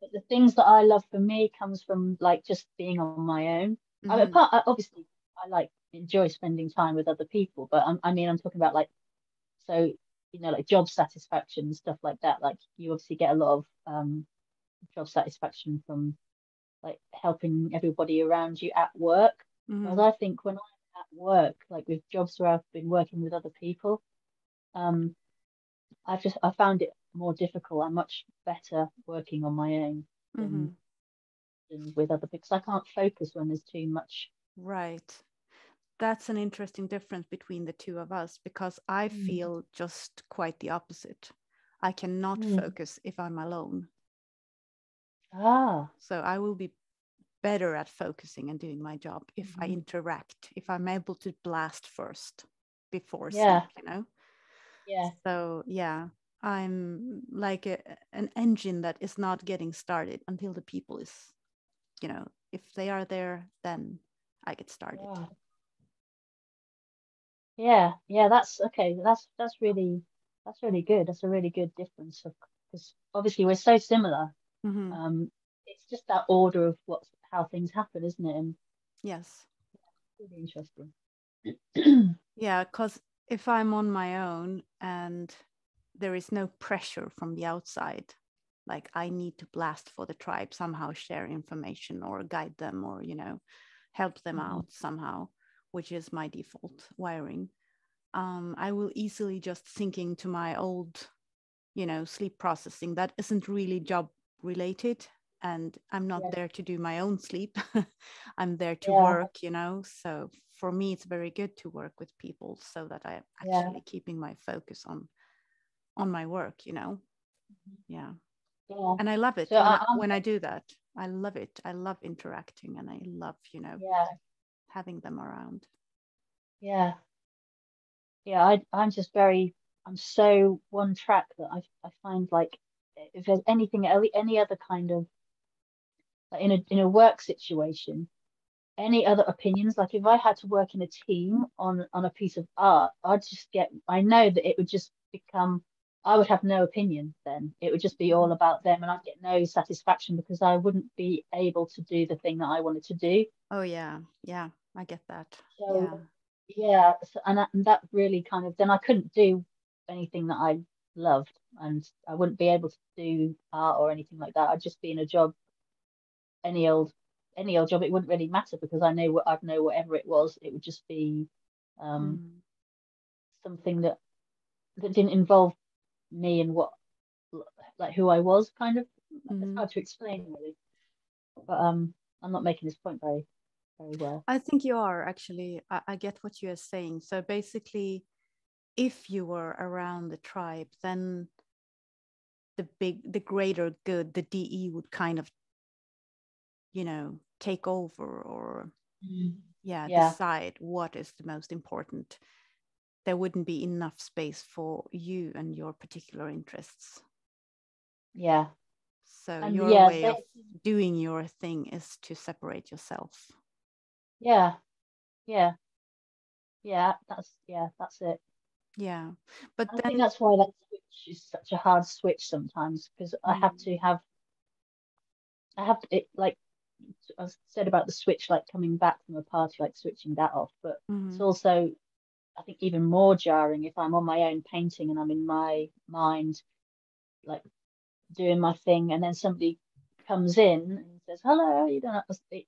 but the things that i love for me comes from like just being on my own mm-hmm. I mean, part, obviously i like enjoy spending time with other people. But I'm, I mean, I'm talking about like, so you know, like job satisfaction stuff like that. Like you obviously get a lot of um, job satisfaction from like helping everybody around you at work. Mm-hmm. Whereas I think when at work, like with jobs where I've been working with other people, um, I've just I found it more difficult. I'm much better working on my own than, mm-hmm. than with other people. I can't focus when there's too much. Right. That's an interesting difference between the two of us because I mm. feel just quite the opposite. I cannot mm. focus if I'm alone. Ah. So I will be better at focusing and doing my job if mm-hmm. I interact, if I'm able to blast first before yeah. sleep, you know? Yeah. So yeah, I'm like a, an engine that is not getting started until the people is, you know, if they are there, then I get started. Yeah. Yeah, yeah, that's okay. That's that's really that's really good. That's a really good difference because obviously we're so similar. Mm-hmm. Um, it's just that order of what's how things happen, isn't it? And yes, really interesting. yeah, because if I'm on my own and there is no pressure from the outside, like I need to blast for the tribe, somehow share information or guide them or, you know, help them mm-hmm. out somehow, which is my default wiring. Um, I will easily just thinking to my old, you know, sleep processing that isn't really job related and i'm not yeah. there to do my own sleep i'm there to yeah. work you know so for me it's very good to work with people so that i'm actually yeah. keeping my focus on on my work you know mm-hmm. yeah, yeah. and i love it so when, I, when, I, do that i love it i love interacting and i love you know yeah having them around yeah yeah I, i'm just very i'm so one track that i, I find like if there's anything any other kind of in a in a work situation any other opinions? Like if i had to work in a team on on a piece of art i'd just get i know that it would just become i would have no opinion then. It would just be all about them and i'd get no satisfaction because i wouldn't be able to do the thing that i wanted to do. Oh yeah. Yeah. I get that. So, yeah. yeah. So, and, that, and that really kind of then i couldn't do anything that i loved and i wouldn't be able to do art or anything like that. I'd just be in a job any old any old job, it wouldn't really matter because I know what I'd know whatever it was, it would just be um, mm. something that that didn't involve me and what like who I was kind of. Mm. It's hard to explain really, but um, I'm not making this point very very well. I think you are actually. I, I get what you are saying. So basically, if you were around the tribe, then the big the greater good the de would kind of you know take over or mm. yeah, yeah. decide what is the most important there wouldn't be enough space for you and your particular interests. Yeah. So and your yeah, way they, of doing your thing is to separate yourself. Yeah. Yeah. Yeah that's yeah that's it. Yeah but I then, think that's why that switch is such a hard switch sometimes because mm. i have mm. to have i have to, it like I said about the switch, like coming back from a party, like switching that off. But mm-hmm. it's also, I think, even more jarring if I'm on my own painting and I'm in my mind, like doing my thing, and then somebody comes in and says, "Hello," you don't. Know, it,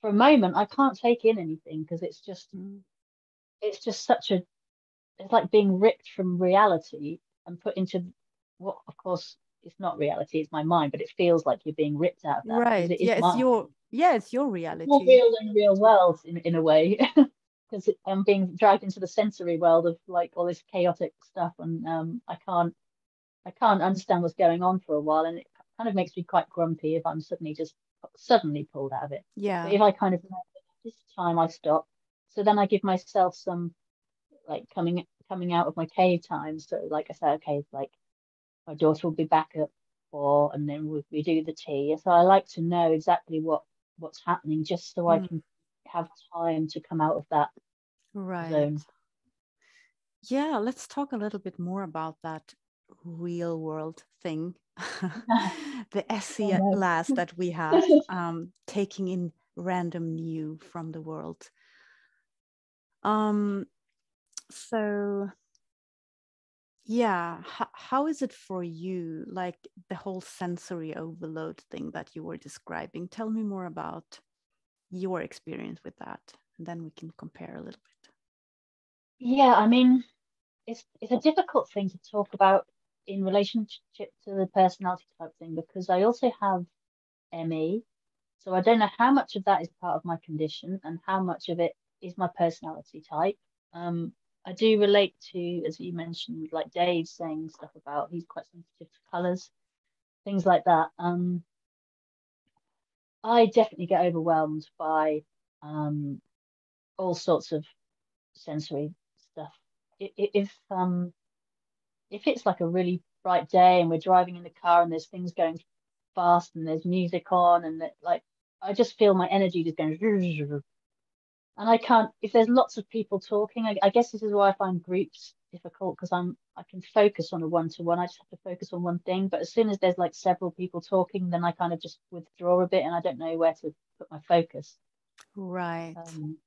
for a moment, I can't take in anything because it's just, mm. it's just such a, it's like being ripped from reality and put into what, of course, it's not reality it's my mind but it feels like you're being ripped out of that right it yeah it's your yeah it's your reality. More real than real world in, in a way because i'm being dragged into the sensory world of like all this chaotic stuff and um i can't i can't understand what's going on for a while and it kind of makes me quite grumpy if i'm suddenly just suddenly pulled out of it. Yeah. But if i kind of this time i stop so then i give myself some like coming coming out of my cave time. So like i said okay like my daughter will be back at four and then we, we do the tea. So I like to know exactly what what's happening just so mm. I can have time to come out of that right. zone. Yeah, let's talk a little bit more about that real world thing. the SE at last that we have, um, taking in random new from the world. Um, so yeah H- how is it for you like the whole sensory overload thing that you were describing? Tell ME more about your experience with that and then we can compare a little bit. Yeah i mean it's it's a difficult thing to talk about in relationship to the personality type thing because i also have me so i don't know how much of that is part of my condition and how much of it is my personality type. Um I do relate to, as you mentioned, like Dave saying stuff about he's quite sensitive to colours, things like that. Um, I definitely get overwhelmed by um, all sorts of sensory stuff. If um, if it's like a really bright day and we're driving in the car and there's things going fast and there's music on and that, like I just feel my energy just going and I can't if there's lots of people talking. I, I guess this is why I find groups difficult because I'm I can focus on a one to one. I just have to focus on one thing. But as soon as there's like several people talking, then I kind of just withdraw a bit and I don't know where to put my focus. Right. Um,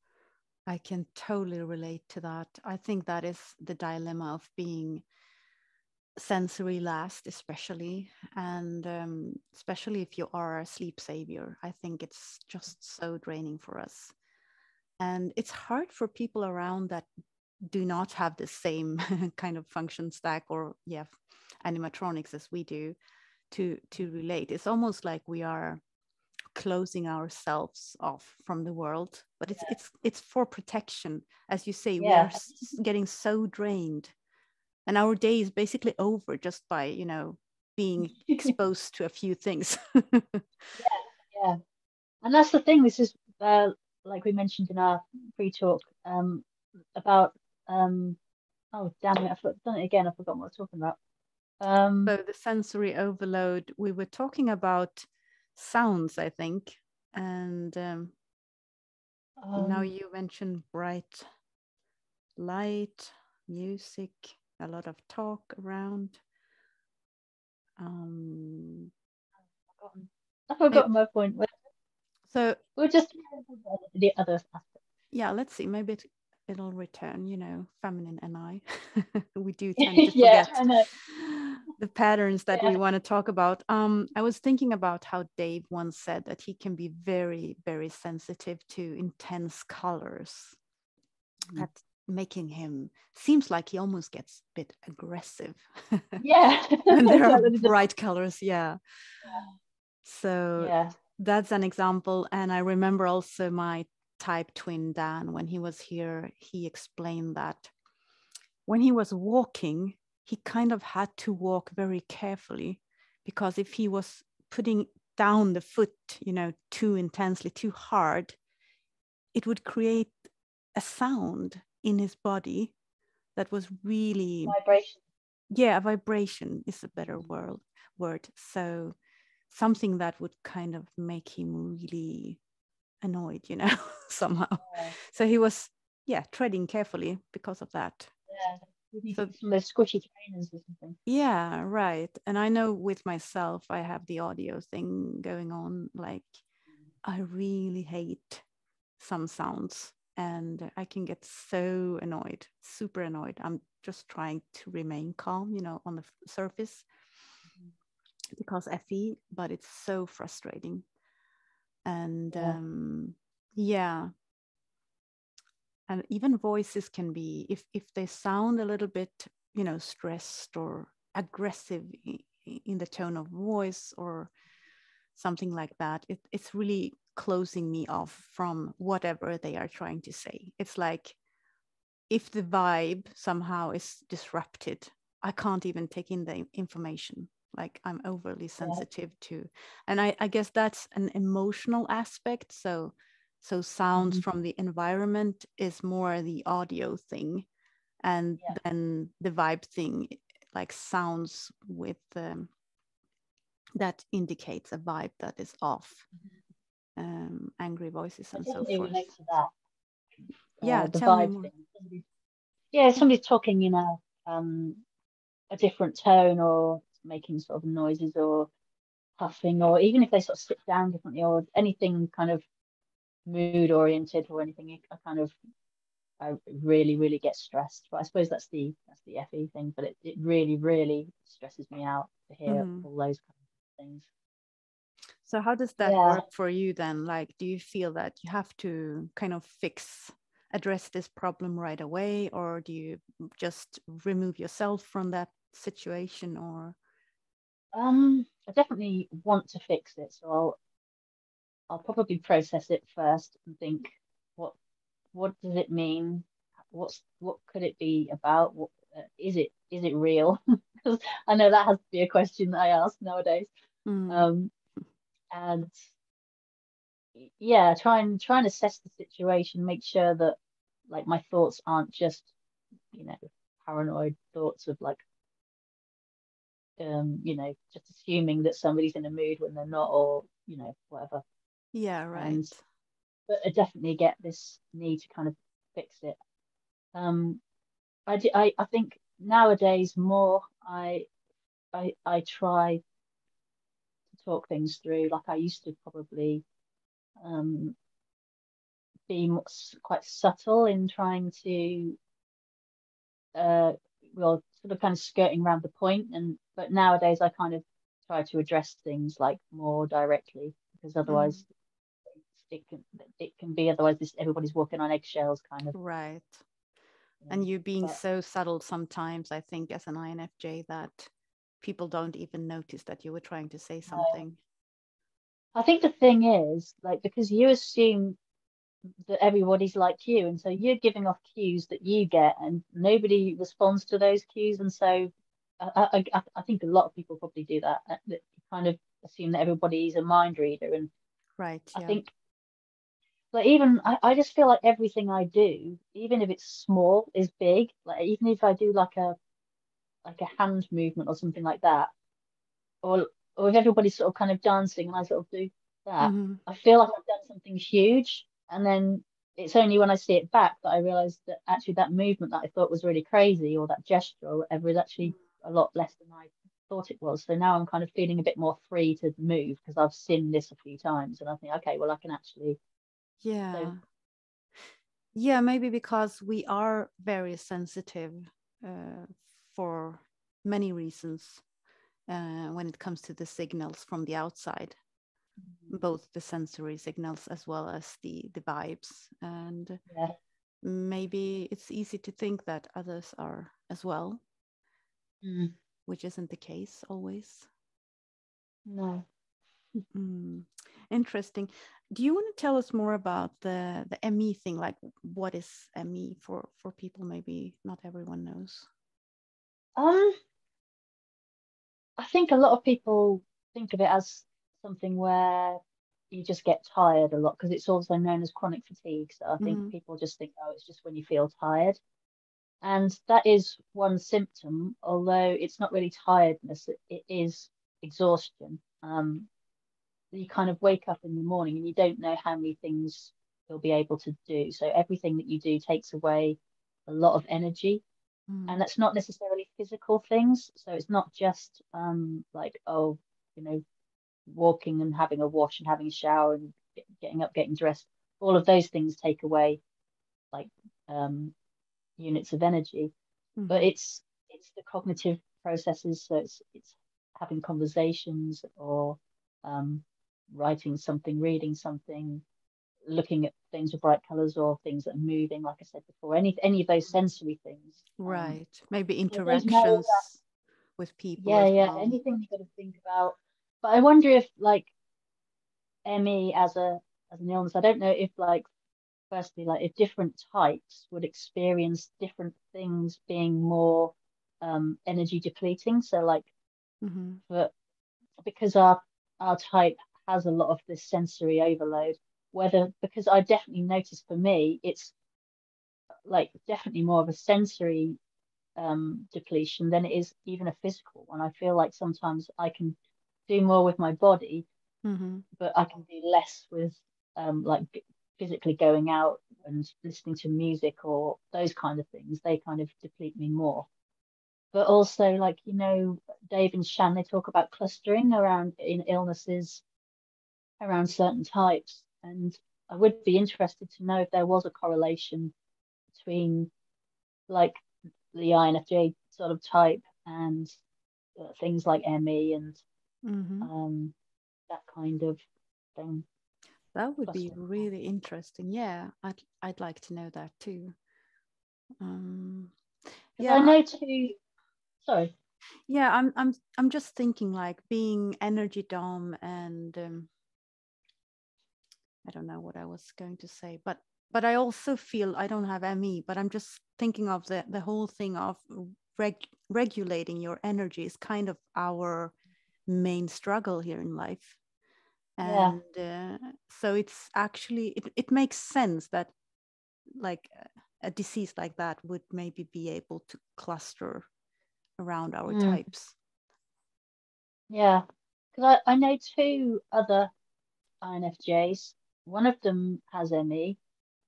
I can totally relate to that. I think that is the dilemma of being sensory last, especially, and um, especially if you are a sleep savior. I think it's just so draining for us and it's hard for people around that do not have the same kind of function stack or yeah animatronics as we do to to relate it's almost like we are closing ourselves off from the world but it's yeah. it's it's for protection as you say yeah. we are getting so drained and our day is basically over just by you know being exposed to a few things yeah yeah and that's the thing this is uh, like we mentioned in our pre-talk um, about um, oh damn it, I've done it again. I've forgotten what I was talking about. Um, so the sensory overload. We were talking about sounds, I think, and um, um, now you mentioned bright light, music, a lot of talk around. Um, I've forgotten, I've forgotten my point. So we'll just the other aspect. Yeah, let's see. Maybe it, it'll return. You know, feminine Ni. we do tend to forget yeah, the patterns that yeah. we want to talk about. Um, I was thinking about how Dave once said that he can be very, very sensitive to intense colors. Mm. That's making him seems like he almost gets a bit aggressive. Yeah. when there are bright colors, yeah. yeah. So yeah that's an example. And I remember also my type twin Dan, when he was here, he explained that when he was walking, he kind of had to walk very carefully because if he was putting down the foot, you know, too intensely, too hard, it would create a sound in his body that was really vibration. Yeah, vibration is a better word. Word. So something that would kind of make him really annoyed, you know, somehow. Yeah. So he was, yeah, treading carefully because of that. Yeah. So, some squishy trainers or something. Yeah, right. And I know with myself, I have the audio thing going on. Like, I really hate some sounds and I can get so annoyed, super annoyed. I'm just trying to remain calm, you know, on the surface because FE, but it's so frustrating. And yeah. Um, yeah. And even voices can be, if, if they sound a little bit, you know, stressed or aggressive in the tone of voice or something like that, it, it's really closing me off from whatever they are trying to say. It's like if the vibe somehow is disrupted, I can't even take in the information like i'm overly sensitive yeah. to and I, I guess that's an emotional aspect so so sounds mm-hmm. from the environment is more the audio thing and yeah. then the vibe thing like sounds with um, that indicates a vibe that is off mm-hmm. um, angry voices and so forth uh, yeah the vibe thing. yeah somebody's talking you know um, a different tone or making sort of noises or puffing, or even if they sort of sit down differently or anything kind of mood oriented or anything, I kind of I really, really get stressed. But I suppose that's the that's the FE thing. But it, it really, really stresses me out to hear mm-hmm. all those kind of things. So how does that yeah. work for you then? Like, do you feel that you have to kind of fix, address this problem right away, or do you just remove yourself from that situation? Or um, I definitely want to fix it, so I'll I'll probably process it first and think what what does it mean? What's what could it be about? What uh, is it? Is it real? Because I know that has to be a question that I ask nowadays. Mm. Um, and yeah, try and try and assess the situation, make sure that like my thoughts aren't just you know paranoid thoughts of like um you know just assuming that somebody's in a mood when they're not or you know whatever. Yeah right. And, but I definitely get this need to kind of fix it. Um I, do, I I think nowadays more I I I try to talk things through. Like I used to probably um be quite subtle in trying to uh well sort of kind of skirting around the point and but nowadays I kind of try to address things like more directly because otherwise mm. it can it can be otherwise this everybody's walking on eggshells kind of. Right. And you being but, so subtle sometimes i think as an infj that people don't even notice that you were trying to say something. I think the thing is like because you assume that everybody's like you and so you're giving off cues that you get and nobody responds to those cues and so I, I, I think a lot of people probably do that, uh, that kind of assume that everybody's a mind reader and right yeah. i think like even I, I just feel like everything I do, even if it's small, is big. Like even if I do like a like a hand movement or something like that, or or if everybody's sort of kind of dancing and I sort of do that, mm-hmm. I feel like I've done something huge. And then it's only when I see it back that I realize that actually that movement that I thought was really crazy or that gesture or whatever is actually a lot less than I thought it was. So now I'm kind of feeling a bit more free to move because I've seen this a few times and I think, okay, well, I can actually yeah so, yeah maybe because we are very sensitive uh, for many reasons uh, when it comes to the signals from the outside. Both the sensory signals as well as the the vibes and yeah. maybe it's easy to think that others are as well mm. which isn't the case always no mm. interesting do you want to tell us more about the the ME thing? Like, what is ME for for people? Maybe not everyone knows. Um, I think a lot of people think of it as something where you just get tired a lot because it's also known as chronic fatigue. So I think mm-hmm. people just think, oh, it's just when you feel tired. And that is one symptom, although it's not really tiredness, it, it is exhaustion. Um, you kind of wake up in the morning and you don't know how many things you'll be able to do. So everything that you do takes away a lot of energy. Mm. And that's not necessarily physical things. So it's not just um, like, oh, you know, walking and having a wash and having a shower and getting up, getting dressed. All of those things take away like um, units of energy. Mm. But it's it's the cognitive processes. So it's it's having conversations or um, writing something, reading something, looking at things with bright colors or things that are moving, like I said before, any any of those sensory things. Um, right. Um, Maybe interactions with people. Yeah, yeah. Well. Anything you've got to think about. But I wonder if like ME as a as an illness, I don't know if like firstly, like if different types would experience different things being more um energy depleting. So like mm-hmm. for because our our type has a lot of this sensory overload. Whether because I definitely noticed for me, it's like definitely more of a sensory um, depletion than it is even a physical one. I feel like sometimes I can do more with my body, mm-hmm. but I can do less with um, like physically going out and listening to music or those kind of things. They kind of deplete me more. But also, like you know, Dave and Shan, they talk about clustering around in illnesses around certain types. And I would be interested to know if there was a correlation between like the INFJ sort of type and uh, things like ME and mm-hmm. um, that kind of thing. That would be really interesting. Yeah, I'd I'd like to know that too. Um, yeah, I know too. Sorry. Yeah, I'm I'm I'm just thinking like being energy dom and um, I don't know what I was going to say, but but I also feel I don't have ME, but I'm just thinking of the the whole thing of reg- regulating your energy is kind of our main struggle here in life and yeah. uh, so it's actually it, it makes sense that like a disease like that would maybe be able to cluster around our mm. types yeah because I, I know two other infjs one of them has ME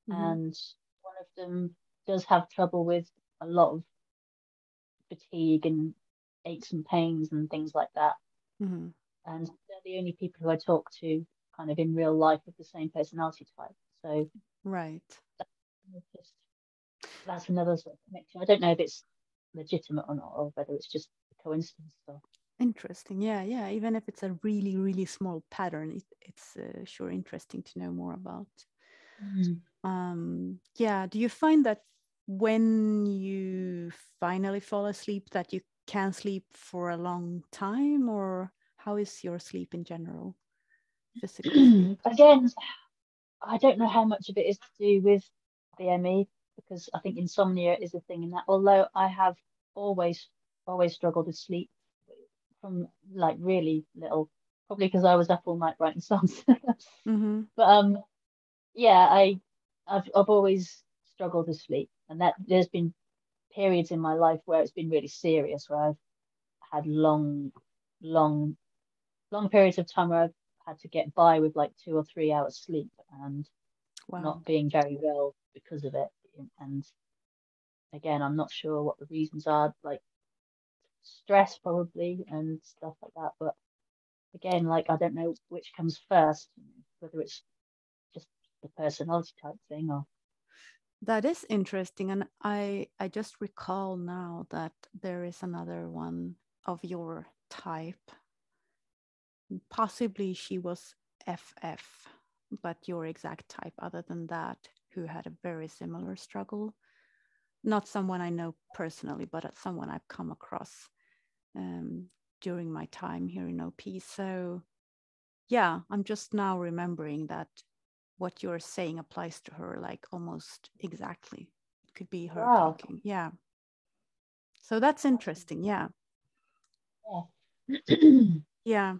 mm-hmm. and one of them does have trouble with a lot of fatigue and aches and pains and things like that mm-hmm and they're the only people who I talk to kind of in real life with the same personality type. So right, that's, just, that's another sort of connection. I don't know if it's legitimate or not, or whether it's just a coincidence. So. Interesting, yeah, yeah. Even if it's a really, really small pattern, it, it's uh, sure interesting to know more about. Mm. Um, yeah. Do you find that when you finally fall asleep, that you can sleep for a long time, or how is your sleep in general physically again i don't know how much of it is to do with bme because i think insomnia is a thing in that although i have always always struggled with sleep from like really little probably because i was up all night writing songs mm-hmm. but um yeah i I've, I've always struggled with sleep and that there's been periods in my life where it's been really serious where i've had long long long periods of time where I've had to get by with like two or three hours sleep and wow. not being very well because of it. And again, I'm not sure what the reasons are, like stress probably and stuff like that. But again, like I don't know which comes first, whether it's just the personality type thing or that is interesting and i i just recall now that there is another one of your type possibly she was FF, but your exact type, other than that, who had a very similar struggle. Not someone I know personally, but someone I've come across um, during my time here in OP. So, yeah, I'm just now remembering that what you're saying applies to her like almost exactly. It could be her wow. talking. Yeah. So that's interesting. Yeah. Yeah. Yeah.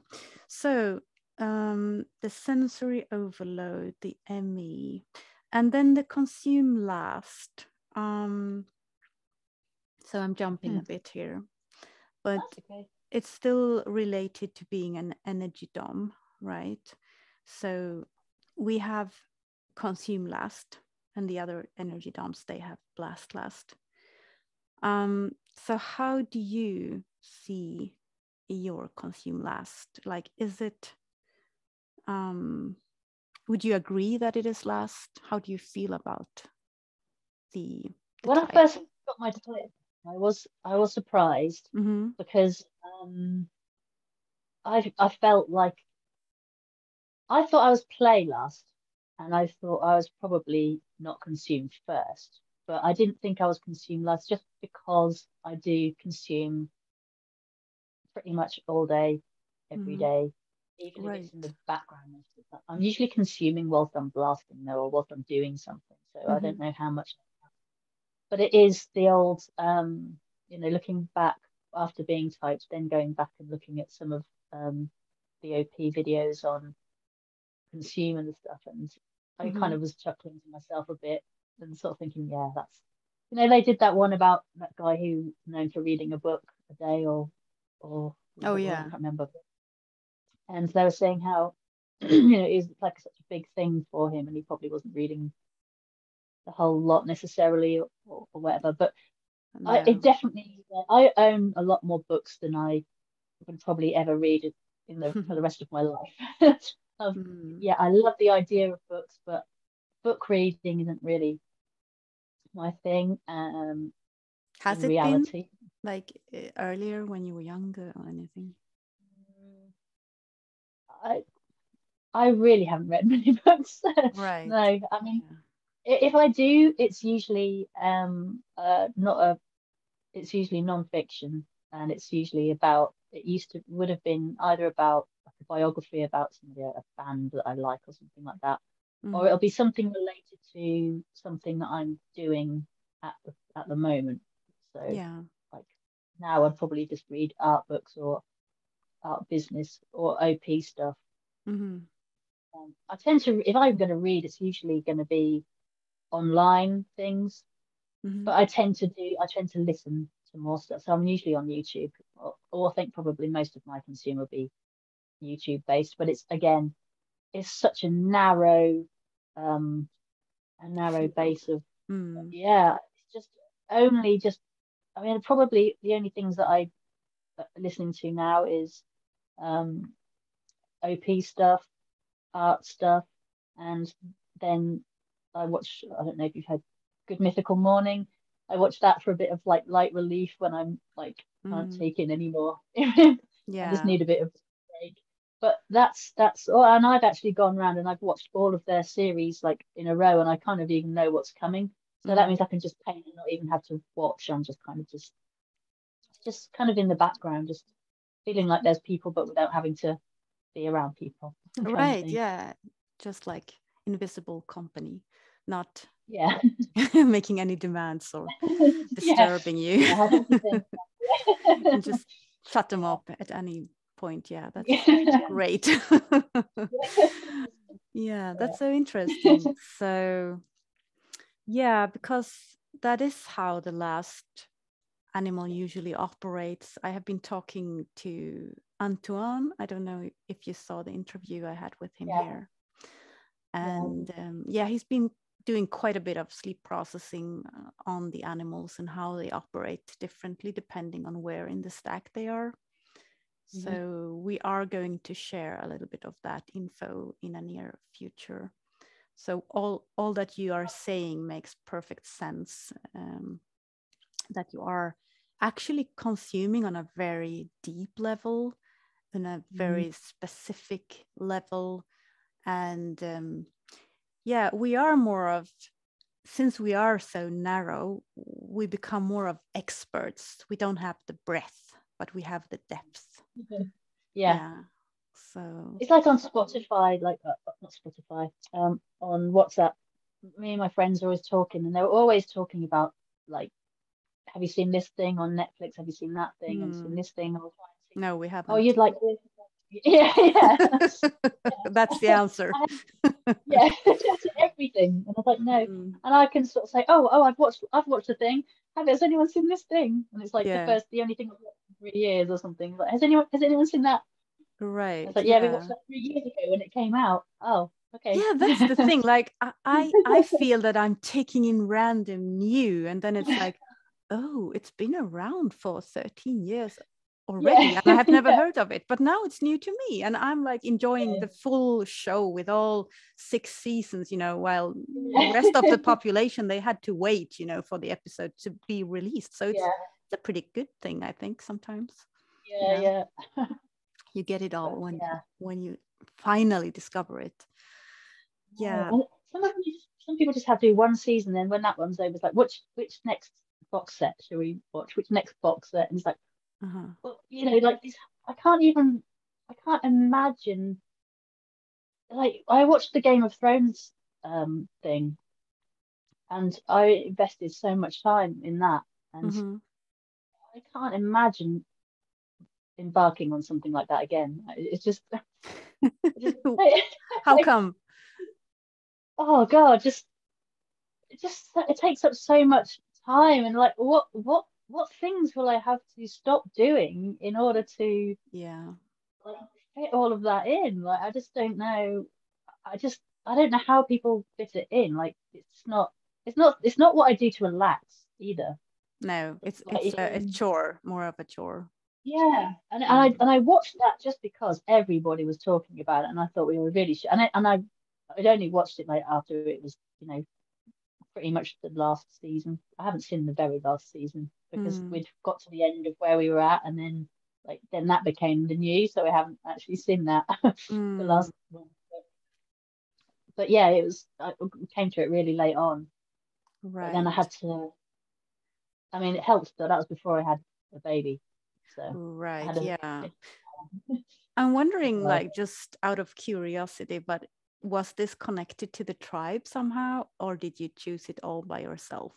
So um, the sensory overload, the ME, and then the consume last. Um, so I'm jumping mm. a bit here, but okay. it's still related to being an energy dom, right? So we have consume last, and the other energy doms they have blast last. Um, so how do you see your consume last? Like, is it, um, would you agree that it is last? How do you feel about the? the when type? I first got my type, I was I was surprised mm-hmm. because um, I I felt like I thought I was play last, and I thought I was probably not consumed first, but I didn't think I was consumed last just because I do consume pretty much all day, every mm. day, even right. if it's in the background. I'm usually consuming whilst I'm blasting though, or whilst I'm doing something. So mm-hmm. I don't know how much. But it is the old, um, you know, looking back after being typed, then going back and looking at some of um, the OP videos on consume and stuff, and I mm-hmm. kind of was chuckling to myself a bit and sort of thinking, yeah, that's you know, they did that one about that guy who known for reading a book a day or or oh yeah, I can't remember. And they were saying how you know it's like such a big thing for him, and he probably wasn't reading the whole lot necessarily or, or whatever. But no. I it definitely I own a lot more books than I would probably ever read in the for the rest of my life. mm. Yeah, I love the idea of books, but book reading isn't really my thing. Um, Has it reality. been like earlier when you were younger or anything? I I really haven't read many books. Right. no, I mean, yeah. if I do, it's usually um uh not a. It's usually non-fiction, and it's usually about. It used to would have been either about a biography about somebody, a band that I like, or something like that, mm-hmm. or it'll be something related to something that I'm doing at the at the moment. So yeah, like now I'd probably just read art books or art business or OP stuff. Mm-hmm. Um, I tend to, if I'm going to read, it's usually going to be online things. Mm-hmm. But I tend to do, I tend to listen to more stuff. So I'm usually on YouTube, or, or I think probably most of my consume will be YouTube based. But it's again, it's such a narrow, um, a narrow base of, mm. yeah, it's just only just. I mean, probably the only things that I uh, listening to now is um, OP stuff, art stuff, and then I watch. I don't know if you've had Good Mythical Morning. I watch that for a bit of like light relief when I'm like can't mm. take in anymore. yeah, I just need a bit of. But that's that's oh, and I've actually gone around and I've watched all of their series like in a row, and I kind of even know what's coming. So that mm-hmm. means I can just paint and not even have to watch. I'm just kind of just just kind of in the background, just feeling like there's people, but without having to be around people. Right. Yeah. Just like invisible company, not yeah making any demands or disturbing yeah. you. and just shut them up at any point. Yeah, that's great. yeah, that's so interesting. So, yeah, because that is how the last animal usually operates. I have been talking to Antoine. I don't know if you saw the interview I had with him yeah. here. And yeah. Um, yeah, he's been doing quite a bit of sleep processing uh, on the animals and how they operate differently depending on where in the stack they are. Mm-hmm. So we are going to share a little bit of that info in a near future. So all all that you are saying makes perfect sense. Um, that you are actually consuming on a very deep level, in a very mm. specific level. And um, yeah, we are more of, since we are so narrow, we become more of experts. We don't have the breadth, but we have the depth. Mm-hmm. Yeah. yeah. So it's like on Spotify, like uh, not Spotify, um, on WhatsApp. Me and my friends are always talking, and they're always talking about like have you seen this thing on Netflix? Have you seen that thing? Mm. Have you seen this thing? No, we haven't. Oh, you'd like this? Yeah, yeah. That's the answer. yeah, everything. And I was like, no. Mm. And I can sort of say, oh, oh, I've watched, I've watched a thing. Have has anyone seen this thing? And it's like yeah. the first, the only thing I've watched three years or something. Like, has anyone, has anyone seen that? Right. Like, yeah, yeah, we watched that three years ago when it came out. Oh, okay. Yeah, that's the thing. Like, I, I feel that I'm taking in random new, and then it's like, oh, it's been around for 13 years already yeah. and I have never yeah. heard of it. But now it's new to me and I'm like enjoying yeah. the full show with all six seasons, you know, while the rest of the population they had to wait, you know, for the episode to be released. So it's a pretty good thing, I think, sometimes. Yeah, yeah. you get it all when when you finally discover it. Yeah. Some, some people just have to do one season, then when that one's over, it's like which which next box set shall we watch? Which next box set? And it's like, uh-huh. well, you know, like this, I can't even, I can't imagine. Like, I watched the Game of Thrones um, thing, and I invested so much time in that, and mm-hmm. I can't imagine embarking on something like that again. It's just, just how like, come? Oh God, just it just it takes up so much time and like what what what things will I have to stop doing in order to yeah like fit all of that in? Like I just don't know. I just I don't know how people fit it in. Like it's not it's not it's not what I do to relax either. No, it's it's, a, a, chore, more of a chore. Yeah, and, and I and I watched that just because everybody was talking about it, and I thought we were really sh- and I and I I'd only watched it like after it was you know pretty much the last season. I haven't seen the very last season because mm. we'd got to the end of where we were at, and then like then that became the news, so we haven't actually seen that mm. the last one. But, but, yeah, it was I came to it really late on. Right. But then I had to. I mean, it helped that that was before I had a baby. So right, yeah. I'm wondering, like, just out of curiosity, but was this connected to the tribe somehow or did you choose it all by yourself?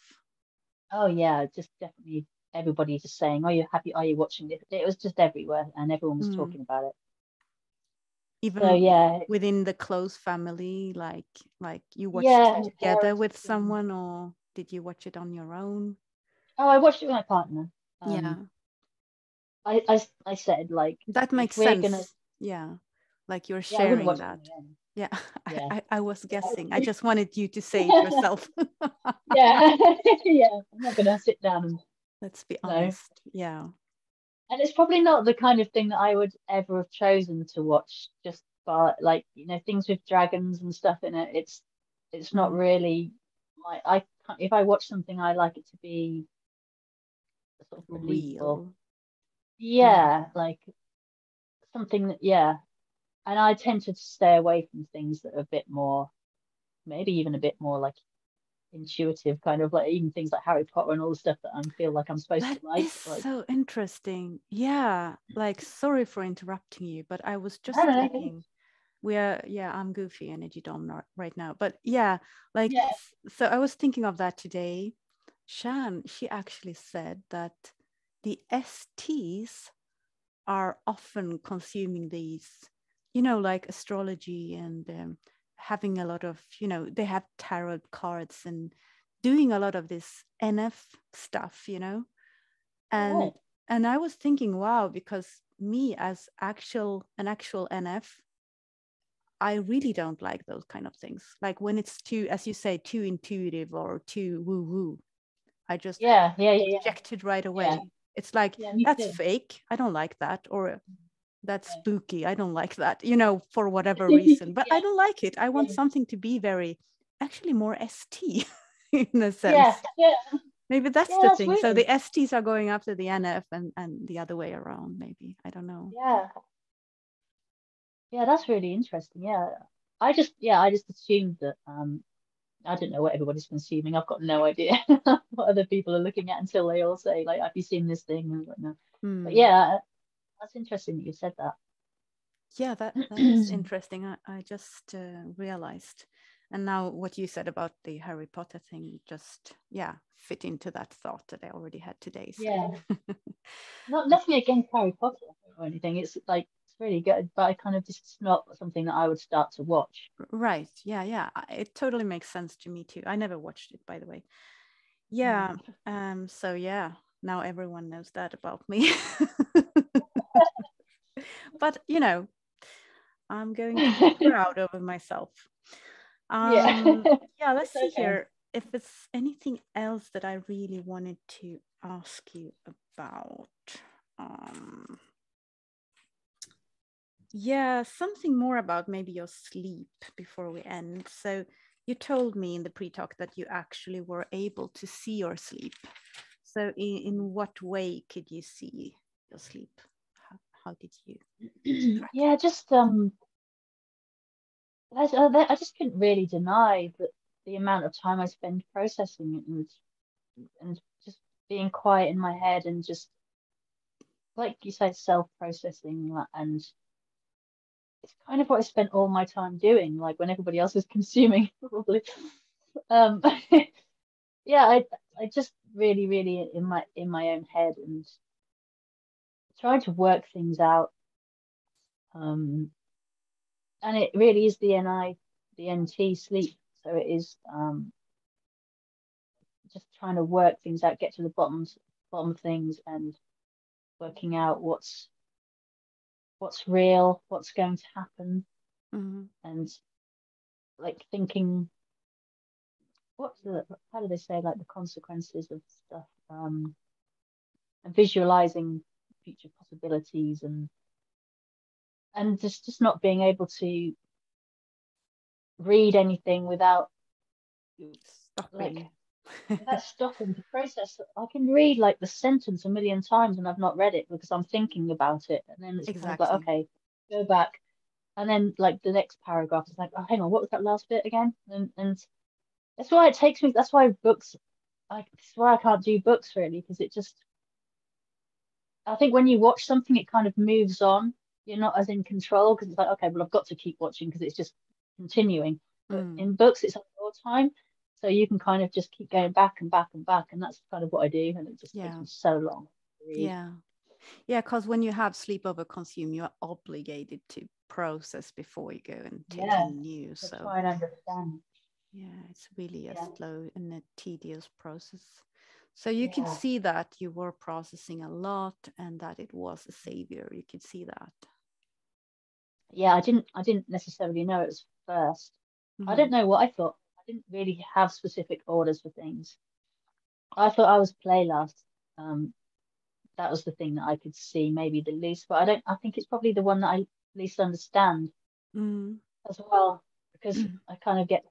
Oh yeah just definitely everybody just saying oh you happy? Are you watching it? It was just everywhere and everyone was mm. talking about it. Even so, yeah within the close family like like you watched yeah, it together with someone or did you watch it on your own oh i watched it with my partner um, yeah I, I i said like that makes sense gonna... yeah like you're sharing yeah, that yeah, yeah. I, I, was guessing. I just wanted you to say it yourself. yeah, yeah. I'm not gonna sit down and. Let's be honest. No. Yeah. And it's probably not the kind of thing that I would ever have chosen to watch. Just but like you know things with dragons and stuff in it. It's it's not mm. really my. I if I watch something, I like it to be sort of real. Yeah, mm. like something that yeah and I tend to stay away from things that are a bit more, maybe even a bit more like intuitive, kind of like even things like Harry Potter and all the stuff that I feel like I'm supposed that to like. Is like. so interesting. Yeah, like sorry for interrupting you, but I was just thinking. We are, yeah, I'm goofy energy dom right now, but yeah, like yeah. so. I was thinking of that today. Shan, she actually said that the STs are often consuming these you know, like astrology and um, having a lot of, you know, they have tarot cards and doing a lot of this NF stuff, you know, and oh. and I was thinking, wow, because me as actual an actual NF, I really don't like those kind of things. Like when it's too, as you say, too intuitive or too woo woo. I just yeah yeah yeah, reject it right away. Yeah. It's like yeah, that's too. fake. I don't like that. Or that's spooky i don't like that you know for whatever reason but yeah. i don't like it i want yeah. something to be very actually more st in a sense yeah, yeah. maybe that's the that's thing weird. so the STs are going after the nf and and the other way around maybe i don't know yeah yeah that's really interesting yeah i just yeah i just assumed that um I don't know what everybody's consuming. I've got no idea what other people are looking at until they all say, like, have you seen this thing? And like, no. Hmm. But yeah, that's interesting that you said that. Yeah, that, that is interesting. I, I just uh, realized. And now what you said about the Harry Potter thing just, yeah, fit into that thought that I already had today. So. Yeah. not nothing against Harry Potter or anything. It's like really good, but I kind of just it's not something that I would start to watch. Right. Yeah. Yeah. It totally makes sense to me too. I never watched it, by the way. Yeah. Mm. Um. So yeah, now everyone knows that about me. but you know, I'm going to be proud over myself. Um, yeah. yeah, let's see okay. here if it's anything else that I really wanted to ask you about. Um, yeah, something more about maybe your sleep before we end. So, you told me in the pre talk that you actually were able to see your sleep. So, in, in what way could you see your sleep? how did you yeah just um I, I just couldn't really deny that the amount of time I spend processing it and and just being quiet in my head and just like you say self-processing and it's kind of what I spent all my time doing like when everybody else is consuming probably um yeah I I just really really in my in my own head and trying to work things out. Um, and it really is the NI, the NT sleep. So it is um, just trying to work things out, get to the bottom bottom of things, and working out what's what's real, what's going to happen, mm-hmm. and like thinking what's the how do they say like the consequences of stuff um and visualizing future possibilities and and just just not being able to read anything without stopping. Like, that's stopping the process. I can read like the sentence a million times and I've not read it because I'm thinking about it. And then it's exactly. kind of like, okay, go back. And then like the next paragraph is like, oh, hang on, what was that last bit again? And and that's why it takes me. That's why books. I that's why I can't do books really because it just. I think when you watch something, it kind of moves on. You're not as in control because it's like, okay, well, I've got to keep watching because it's just continuing. But mm. in books, it's on your time, so you can kind of just keep going back and back and back, and that's kind of what I do, and it just yeah. takes me so long. Yeah, yeah, because when you have sleep over consume, you're obligated to process before you go and take yeah, in new. So try and understand. Yeah, it's really a yeah. slow and a tedious process. So you yeah. can see that you were processing a lot and that it was a savior. You could see that. Yeah, I didn't I didn't necessarily know it was 1st mm-hmm. I don't know what I thought. Didn't really have specific orders for things. I thought I was play last. Um, that was the thing that I could see maybe the least, but I don't. I think it's probably the one that I least understand mm. as well because mm. I kind of get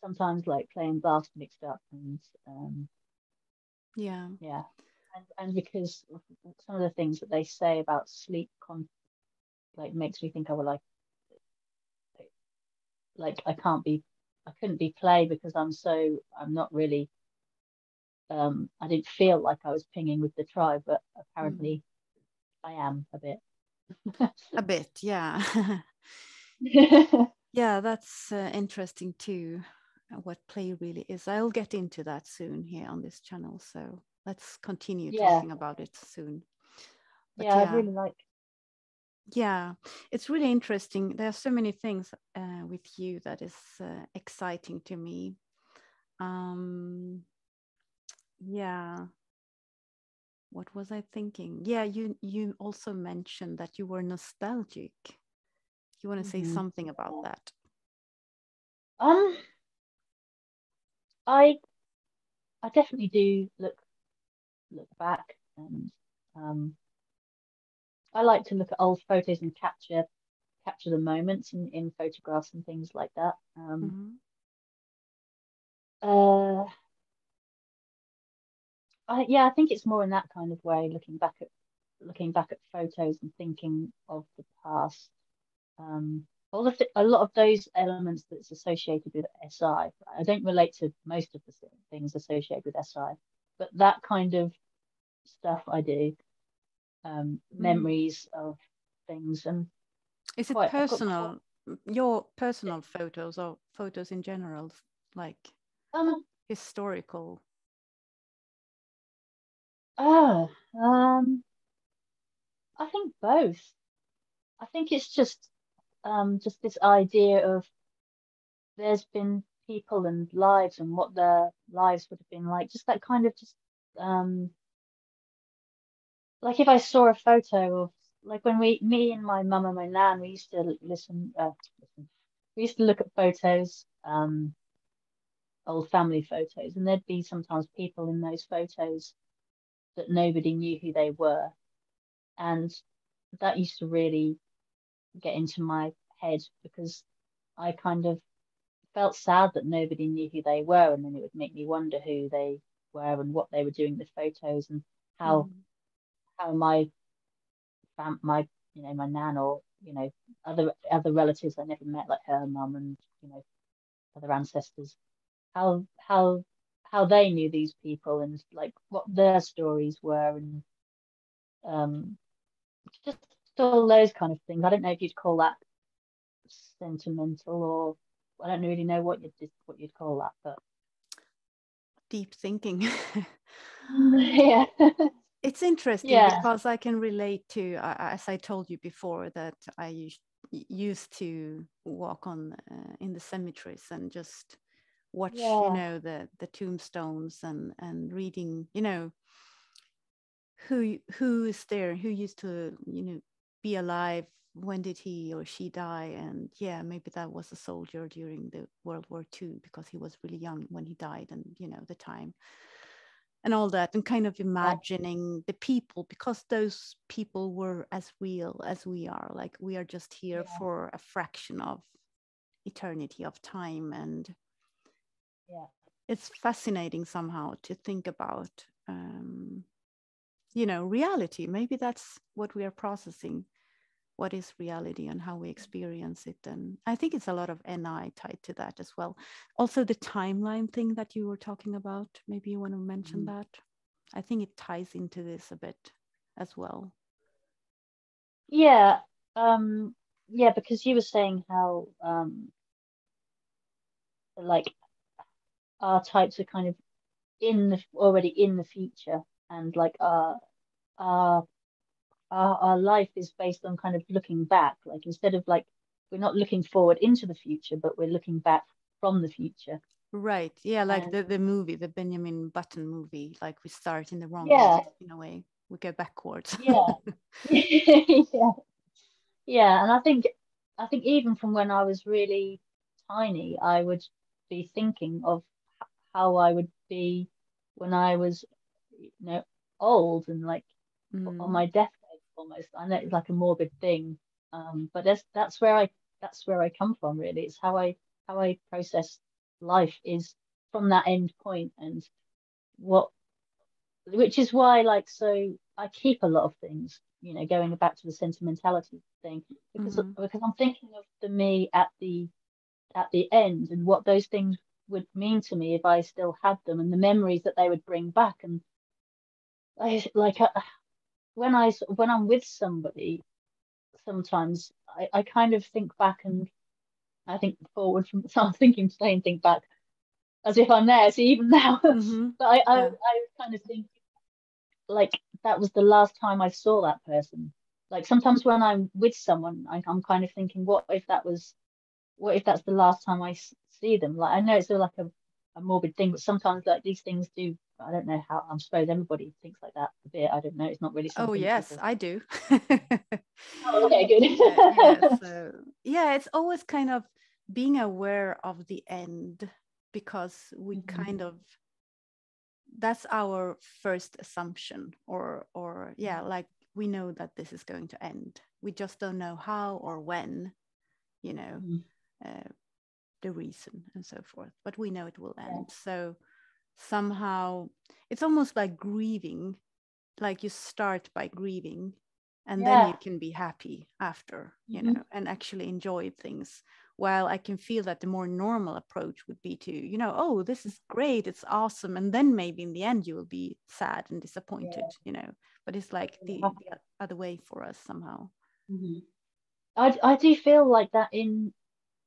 sometimes like playing blast mixed up and um, yeah yeah and, and because some of the things that they say about sleep con like makes me think I would like like I can't be I couldn't be play because I'm so I'm not really um I didn't feel like I was pinging with the tribe but apparently mm. I am a bit. A bit yeah. Yeah that's uh, interesting too uh, what play really is. I'll get into that soon here on this channel so let's continue yeah. talking about it soon. But yeah, yeah, i really like yeah it's really interesting there are so many things uh, with you that is uh, exciting to me um yeah what was I thinking? Yeah, you you also mentioned that you were nostalgic. You want to say mm-hmm. something about that? Um, I I definitely do look look back and um, I like to look at old photos and capture capture the moments in, in photographs and things like that. Um, mm-hmm. uh, I, yeah, I think it's more in that kind of way, looking back at looking back at photos and thinking of the past. Um, all the a lot of those elements that's associated with SI. I don't relate to most of the things associated with SI, but that kind of stuff I do. Um, mm. Memories of things and. Is it quite, personal? Your personal photos or photos in general, like um, historical Oh, um, I think both. I think it's just um just this idea of there's been people and lives and what their lives would have been like. Just that kind of just um like if I saw a photo of like when we me and my mum and my nan we used to listen uh listen, we used to look at photos um old family photos and there'd be sometimes people in those photos that nobody knew who they were. And that used to really get into my head because I kind of felt sad that nobody knew who they were. And then it would make me wonder who they were and what they were doing the photos and how mm. How my my you know my nan or you know other other relatives I never met like her mum and you know other ancestors how how how they knew these people and like what their stories were and um just all those kind of things. I don't know if you'd call that sentimental or I don't really know what you'd what you'd call that, but deep thinking. yeah. It's interesting yeah. because I can relate to, uh, as I told you before, that I used to walk on uh, in the cemeteries and just watch yeah. you know the the tombstones and and reading you know who who is there who used to you know be alive when did he or she die and yeah maybe that was a soldier during the world war ii because he was really young when he died and you know the time and all that and kind of imagining the people because those people were as real as we are like we are just here yeah. for a fraction of eternity of time and yeah. it's fascinating somehow to think about um, you know reality. Maybe that's what we are processing what is reality and how we experience it and i think it's a lot of ni tied to that as well. Also the timeline thing that you were talking about maybe you want to mention mm-hmm. that? I think it ties into this a bit as well. Yeah um yeah because you were saying how um like our types are kind of in the already in the future and like our our our, our life is based on kind of looking back. Like instead of like we're not looking forward into the future but we're looking back from the future. Right. Yeah like and, the, the movie the benjamin button movie like we start in the wrong yeah. way, in a way. We go backwards. Yeah. Yeah. Yeah and i think i think even from when i was really tiny i would be thinking of how I would be when I was, you know, old and like mm. on my deathbed almost. I know it's like a morbid thing, um, but that's that's where I that's where I come from. Really, it's how I how I process life is from that end point and what, which is why like so I keep a lot of things. You know, going back to the sentimentality thing because mm-hmm. because I'm thinking of the me at the at the end and what those things would mean to me if I still had them and the memories that they would bring back. And I like when I when I'm with somebody, sometimes I, I kind of think back and I think forward from so I'm thinking today and think back as if I'm there. So even now, mm-hmm. but I, I, yeah. I kind of think like that was the last time I saw that person. Like sometimes when I'm with someone, I, I'm kind of thinking, what if that was what if that's the last time I see them? Like I know it's like a, a morbid thing, but sometimes like these things do. I don't know how. I suppose everybody thinks like that a bit. I don't know. It's not really. Oh yes, people... I do. oh, okay, good. yeah, yeah, so, yeah, it's always kind of being aware of the end because we mm-hmm. kind of that's our first assumption or or yeah mm-hmm. like we know that this is going to end we just don't know how or when you know mm-hmm. Uh, the reason and so forth but we know it will end so somehow it's almost like grieving like you start by grieving and yeah. then you can be happy after you mm-hmm. know and actually enjoy things while i can feel that the more normal approach would be to you know oh this is great it's awesome and then maybe in the end you will be sad and disappointed yeah. you know but it's like the, the, other way for us somehow mm-hmm. I, I do feel like that in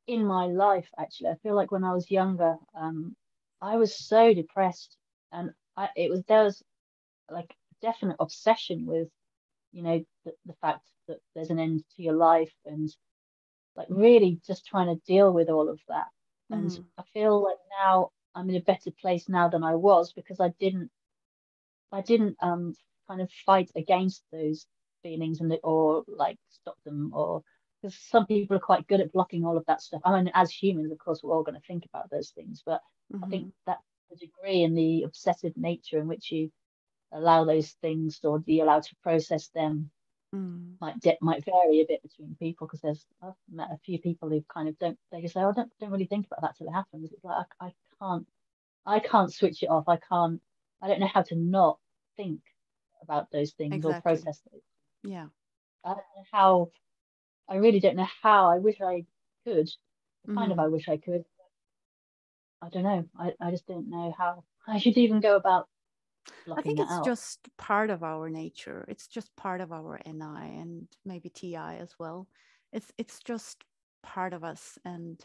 in my life actually i feel like when i was younger um i was so depressed and i it was there was like definite obsession with you know the, the fact that there's an end to your life and like really just trying to deal with all of that and mm. i feel like now i'm in a better place now than i was because i didn't i didn't um kind of fight against those feelings and the, or like stop them or because some people are quite good at blocking all of that stuff. I mean, as humans, of course, we're all going to think about those things, but mm-hmm. I think that the degree and the obsessive nature in which you allow those things or be allowed to process them mm. might de- might vary a bit between people because there's I've met a few people who kind of don't they just say, oh, I don't don't really think about that till it happens. It's like I, I can't I can't switch it off. I can't I don't know how to not think about those things exactly. or process those. Yeah. I don't know how I really don't know how. I wish I could. Kind mm-hmm. of, I wish I could. I don't know. I, I just don't know how I should even go about. I think it's out. just part of our nature. It's just part of our NI and maybe TI as well. It's it's just part of us, and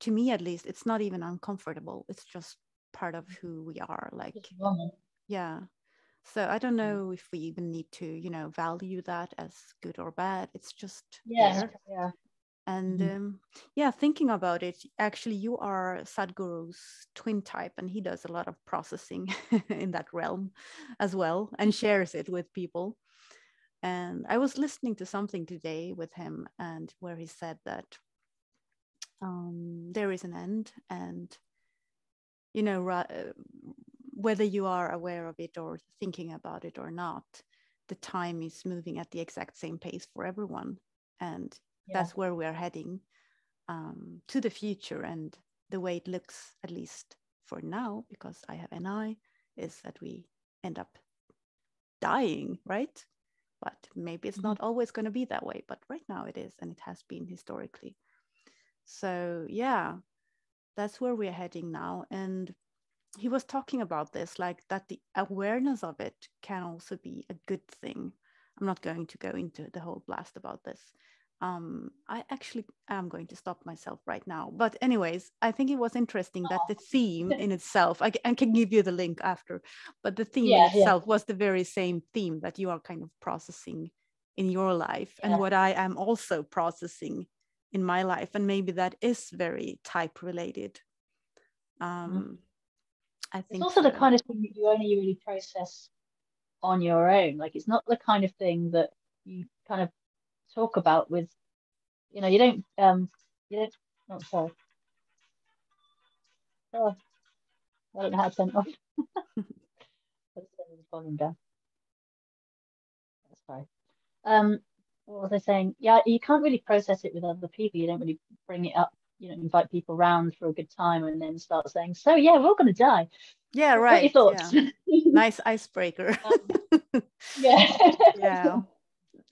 to me at least, it's not even uncomfortable. It's just part of who we are. Like, yeah, so I don't mm. know if we even need to, you know, value that as good or bad. It's just yeah, there. yeah. And mm-hmm. um, yeah, thinking about it, actually, you are Sadhguru's twin type, and he does a lot of processing in that realm as well, and shares it with people. And I was listening to something today with him, and where he said that um, there is an end, and you know, ra- uh, whether you are aware of it or thinking about it or not, the time is moving at the exact same pace for everyone. And yeah. that's where we're heading um, to the future and the way it looks, at least for now, because I have an eye, is that we end up dying, right? But maybe it's not mm-hmm. always going to be that way. But right now it is, and it has been historically. So, yeah, that's where we're heading now. And he was talking about this, like that the awareness of it can also be a good thing. I'm not going to go into the whole blast about this. Um, I actually am going to stop myself right now. But, anyways, I think it was interesting that the theme in itself, I, I can give you the link after, but the theme yeah, in itself yeah. was the very same theme that you are kind of processing in your life yeah. and what I am also processing in my life. And maybe that is very type related. Um, mm-hmm. I think it's also so. the kind of thing that you only really process on your own. Like it's not the kind of thing that you kind of talk about with, you know, you don't, um, you don't, oh, sorry. Oh, I don't know how to turn it off. Let's turn the volume down. That's Sorry. Um, what was I saying? Yeah, you can't really process it with other people. You don't really bring it up you know invite people around for a good time and then start saying so yeah we're all going to die. Yeah right what thoughts? yeah. nice icebreaker. Um, yeah. Yeah.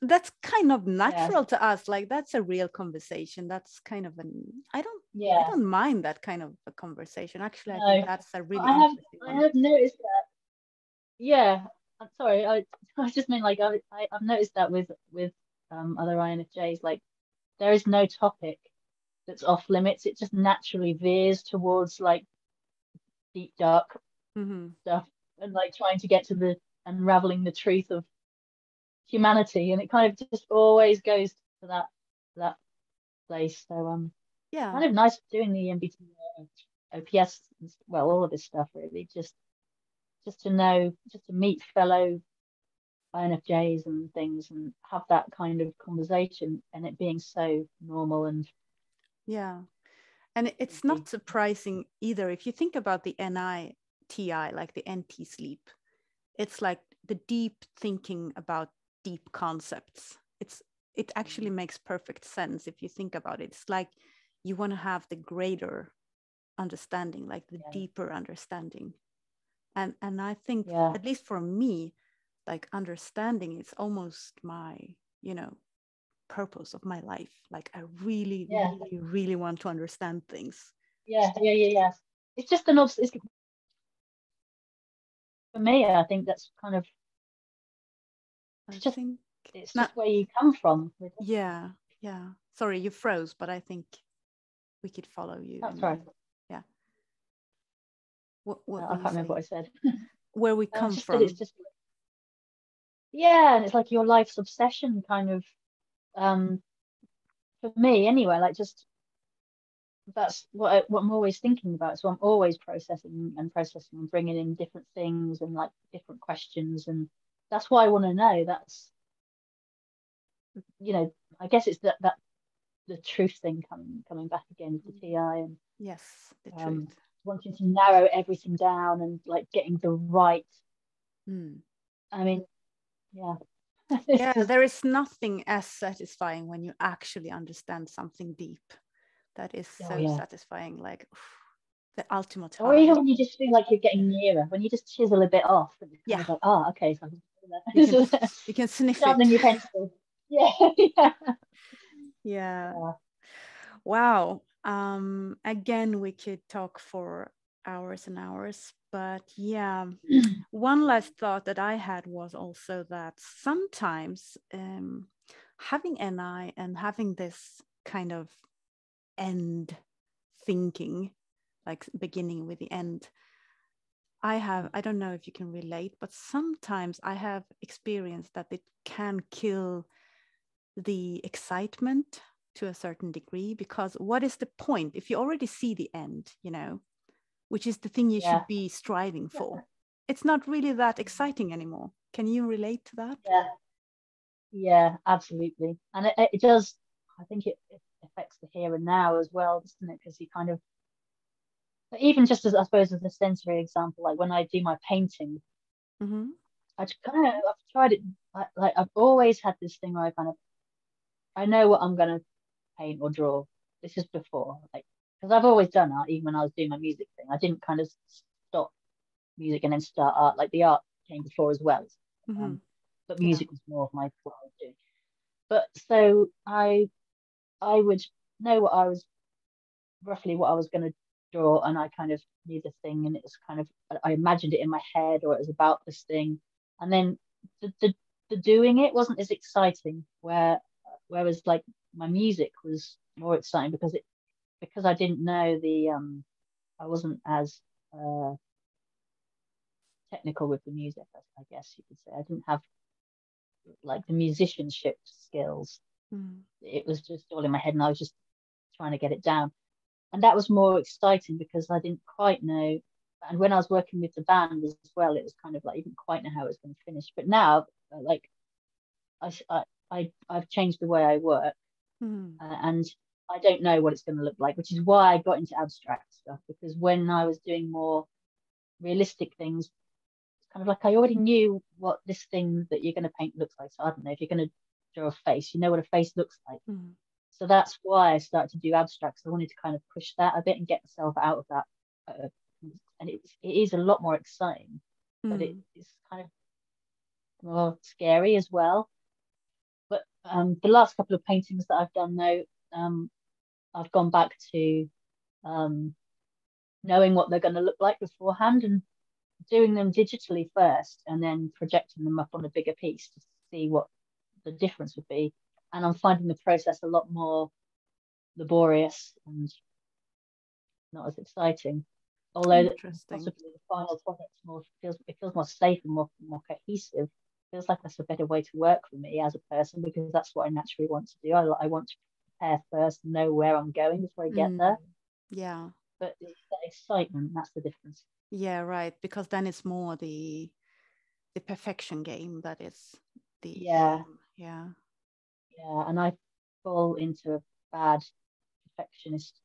That's kind of natural yeah. to us like that's a real conversation that's kind of an i don't yeah. i don't mind that kind of a conversation actually no. i think that's a really i have i have noticed that. Yeah i'm sorry i, I just mean like I, I i've noticed that with with um other infjs like there is no topic that's off limits. It just naturally veers towards like deep dark mm-hmm. stuff and like trying to get to the unraveling the truth of humanity, and it kind of just always goes to that that place. So um, yeah, kind of nice doing the MBT OPS. Well, all of this stuff really just just to know, just to meet fellow INFJs and things and have that kind of conversation and it being so normal and yeah. And it's not surprising either. If you think about the NITI, like the NT sleep, it's like the deep thinking about deep concepts. It's it actually mm-hmm. makes perfect sense if you think about it. It's like you want to have the greater understanding, like the yeah. deeper understanding. And and I think yeah. at least for me, like understanding is almost my, you know, purpose of my life. Like I really, yeah. really, really want to understand things. Yeah, yeah, yeah, yeah. It's just an obs- for me. I think that's kind of. It's I just, think it's not, just where you come from. Yeah, yeah. Sorry, you froze, but I think we could follow you. That's right. Yeah. What, what no, I can't remember what I said. Where we come from. It's just, yeah, and it's like your life's obsession kind of um, for me anyway, like just that's what, I, what I'm always thinking about. So I'm always processing and processing and bringing in different things and like different questions, and that's why I want to know. That's you know, I guess it's that that the truth thing coming coming back again to TI and yes, the um, truth. Wanting to narrow everything down and like getting the right. Mm. I mean, yeah, yeah there is nothing as satisfying when you actually understand something deep. That is oh, so yeah. satisfying like the ultimate or even when you just feel like you're getting nearer when you just chisel a bit off yeah. like, oh okay so you can, you can sniff it. your pencil. Yeah. Yeah. yeah. Wow. Um again we could talk for hours and hours but yeah, one last thought that I had was also that sometimes um, having NI and having this kind of end thinking, like beginning with the end, I have, I don't know if you can relate, but sometimes I have experienced that it can kill the excitement to a certain degree because what is the point? If you already see the end you know which is the thing you yeah. should be striving for. Yeah. It's not really that exciting anymore. Can you relate to that? Yeah, yeah, absolutely. And it, it does, I think it, it affects the here and now as well, doesn't it? Because you kind of, even just as I suppose as a sensory example, like when I do my painting, mm-hmm. I kind of I've tried it like, like I've always had this thing where I kind of I know what I'm gonna paint or draw. This is before like because I've always done art, even when I was doing my music thing. I didn't kind of stop music and then start art. Like the art came before as well. Mm-hmm. Um, but music yeah. was more of my what I was doing. But so I I would know what I was roughly what I was going to draw, and I kind of knew the thing, and it was kind of I imagined it in my head, or it was about this thing, and then the the, the doing it wasn't as exciting. Where whereas like my music was more exciting because it because I didn't know the um I wasn't as uh technical with the music, I guess you could say. I didn't have like the musicianship skills. Mm. It was just all in my head, and I was just trying to get it down. And that was more exciting because I didn't quite know. And when I was working with the band as well, it was kind of like I didn't quite know how it was going to finish. But now, like, I, I, I have changed the way I work, mm. uh, and I don't know what it's going to look like, which is why I got into abstract stuff because when I was doing more realistic things, it's kind of like I already knew what this thing that you're going to paint looks like. So I don't know if you're going to draw a face, you know what a face looks like. Mm. So that's why I started to do abstracts. I wanted to kind of push that a bit and get myself out of that. Uh, and it, it is a lot more exciting, mm. but it, it's kind of more scary as well. But um, the last couple of paintings that I've done, though, um, I've gone back to um, knowing what they're going to look like beforehand and doing them digitally first and then projecting them up on a bigger piece to see what the difference would be. And I'm finding the process a lot more laborious and not as exciting. Although possibly the final product more feels it feels more safe and more more cohesive. feels like that's a better way to work for me as a person because that's what I naturally want to do. I, I want to prepare first, know where I'm going before I get mm. there. Yeah. But the excitement, that's the difference. Yeah, right. Because then it's more the the perfection game that is the yeah um, yeah yeah. And I fall into a bad perfectionist.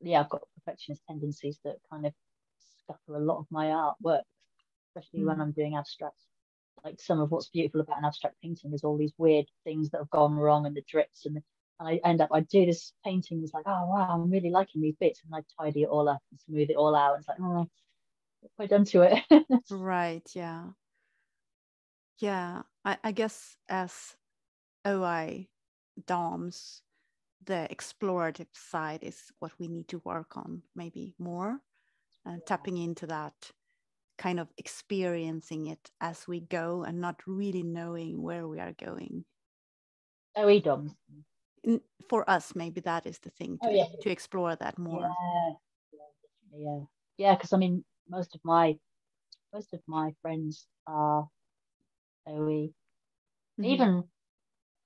Yeah, I've got perfectionist tendencies that kind of scupper a lot of my artwork, especially mm. when I'm doing abstracts. Like some of what's beautiful about an abstract painting is all these weird things that have gone wrong and the drips and the, and I end up I do this painting it's like oh wow I'm really liking these bits and I tidy it all up and smooth it all out and it's like oh have done to it. Right yeah. Yeah I, I guess as OI DOMs the explorative side is what we need to work on maybe more and yeah. tapping into that kind of experiencing it as we go and not really knowing where we are going. OE DOMs for us maybe that is the thing to, oh, yeah. to explore that more. Yeah. Yeah yeah because i mean most of my most of my friends are oe mm-hmm. even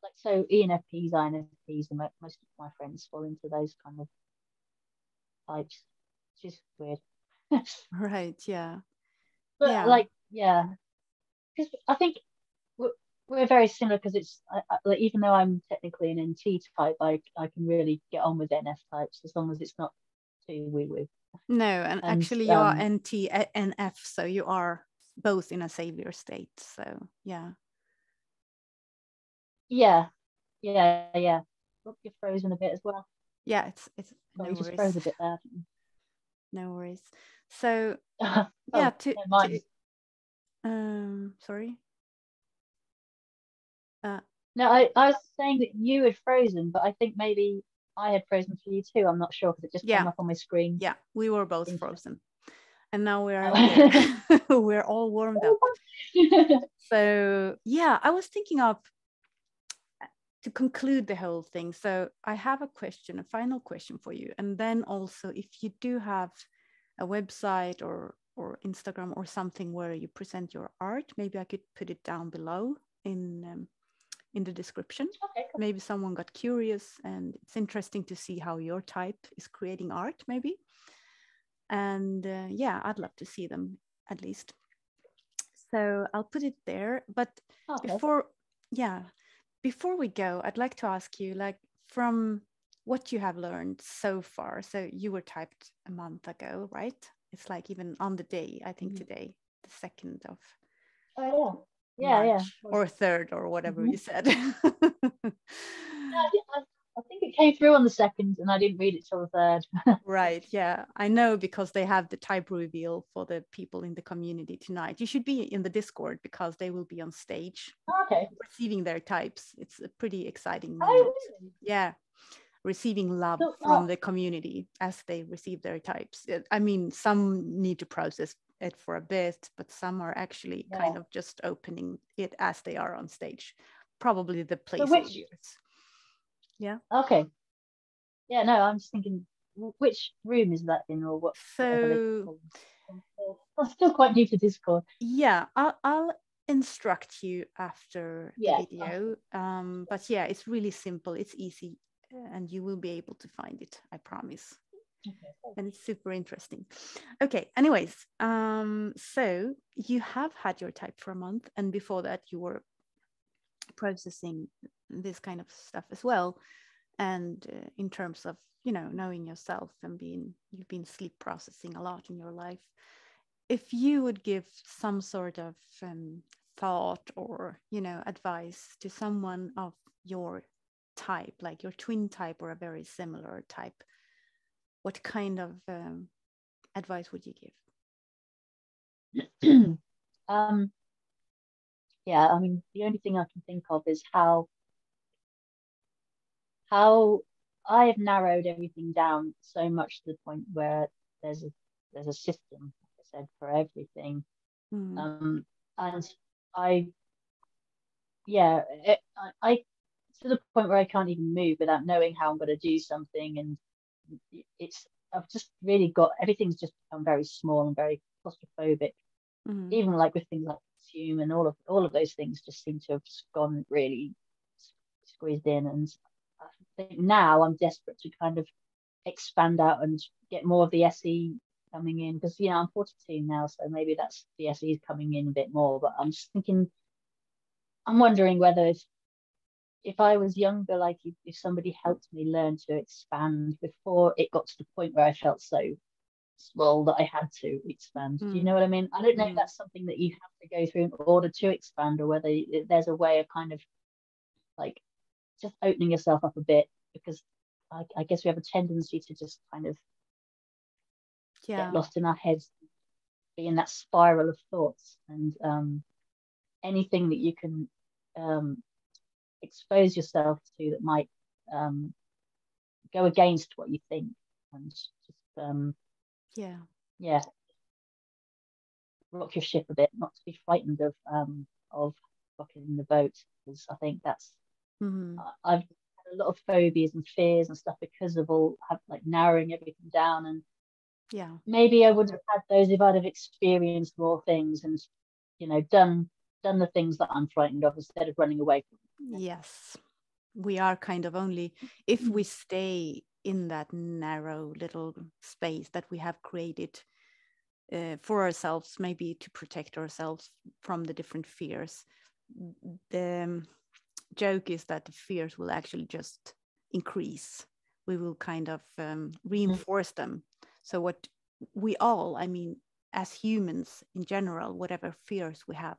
like so enfps infps and most of my friends fall into those kind of types. Which is weird. Right yeah. But yeah. like yeah. Because i think we're very similar because it's I, I, like even though I'm technically an NT type, I I can really get on with NF types as long as it's not too woo woo. No, and, and actually you um, are NT NF, so you are both in a savior state. So yeah. Yeah, yeah, yeah. Look, you're frozen a bit as well. Yeah, it's it's. No you just froze a bit there. No worries. So oh, yeah, to, to um, sorry. Uh, no, I, I was saying that you had frozen, but I think maybe I had frozen for you too. I'm not sure because it just yeah. came up on my screen. Yeah, we were both frozen. And now we are oh. we're all warmed up. so yeah, I was thinking of to conclude the whole thing. So I have a question, a final question for you. And then also if you do have a website or or Instagram or something where you present your art, maybe I could put it down below in um, in the description. Okay, cool. Maybe someone got curious and it's interesting to see how your type is creating art, maybe. And uh, yeah, I'd love to see them at least. So I'll put it there. But okay. before, yeah, before we go, I'd like to ask you, like, from what you have learned so far. So you were typed a month ago, right? It's like even on the day, I think mm-hmm. today, the second of. Oh yeah yeah, or third or whatever mm-hmm. you said. yeah, I, think it came through on the second and I didn't read it till the third. right. Yeah. I know because they have the type reveal for the people in the community tonight. You should be in the Discord because they will be on stage okay. receiving their types. It's a pretty exciting moment. Oh, really? Yeah. Receiving love so, from uh, the community as they receive their types. I mean, some need to process it for a bit, but some are actually yeah. kind of just opening it as they are on stage. Probably the place. So which, yeah. Okay. Yeah, no, I'm just thinking which room is that in or what? So I'm still quite new to Discord. Yeah, I'll, I'll instruct you after yeah. the video. Um, but yeah, it's really simple. It's easy, and you will be able to find it. I promise. Okay. And it's super interesting. Okay. Anyways, um, so you have had your type for a month, and before that, you were processing this kind of stuff as well and uh, in terms of you know knowing yourself and being you've been sleep processing a lot in your life if you would give some sort of um, thought or you know advice to someone of your type like your twin type or a very similar type what kind of um, advice would you give um yeah, I mean, the only thing I can think of is how how I have narrowed everything down so much to the point where there's a there's a system, like I said, for everything. Mm. Um, and I, yeah, it, I, I to the point where I can't even move without knowing how I'm going to do something, and it's I've just really got everything's just become very small and very claustrophobic. Mm. Even like with things like consume and all of all of those things just seem to have gone really squeezed in and I think now I'm desperate to kind of expand out and get more of the SE coming in because you know I'm 42 now so maybe that's the SE is coming in a bit more but I'm just thinking I'm wondering whether if if I was younger like if, if somebody helped me learn to expand before it got to the point where I felt so small that I had to expand. Mm. Do you know what I mean? I don't know mm. if that's something that you have to go through in order to expand, or whether there's a way of kind of like just opening yourself up a bit, because I, I guess we have a tendency to just kind of yeah. get lost in our heads, be in that spiral of thoughts, and um, anything that you can um, expose yourself to that might um, go against what you think and just um, yeah yeah rock your ship a bit not to be frightened of um of rocking the boat because i think that's mm-hmm. i've had a lot of phobias and fears and stuff because of all have like narrowing everything down and yeah maybe i wouldn't have had those if i'd have experienced more things and you know done done the things that i'm frightened of instead of running away from. Yes we are kind of only if we stay in that narrow little space that we have created uh, for ourselves, maybe to protect ourselves from the different fears. The joke is that the fears will actually just increase. We will kind of um, reinforce them. So, what we all, I mean, as humans in general, whatever fears we have,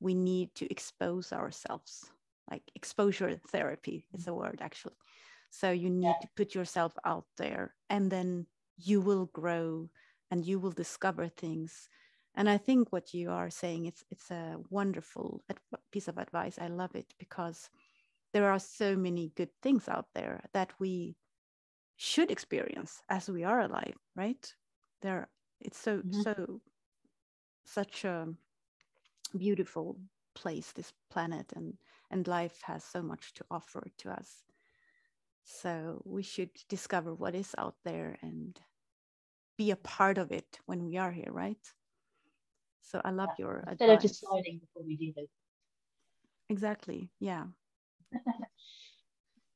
we need to expose ourselves. Like exposure therapy is the word actually. So you need yeah. to put yourself out there and then you will grow and you will discover things. And I think what you are saying, it's, it's a wonderful piece of advice. I love it because there are so many good things out there that we should experience as we are alive, right? There, it's so, mm-hmm. so, such a beautiful place, this planet, and, and life has so much to offer to us. So we should discover what is out there and be a part of it when we are here, right? So I love yeah. your instead advice. of deciding before we do it. Exactly. Yeah. yeah.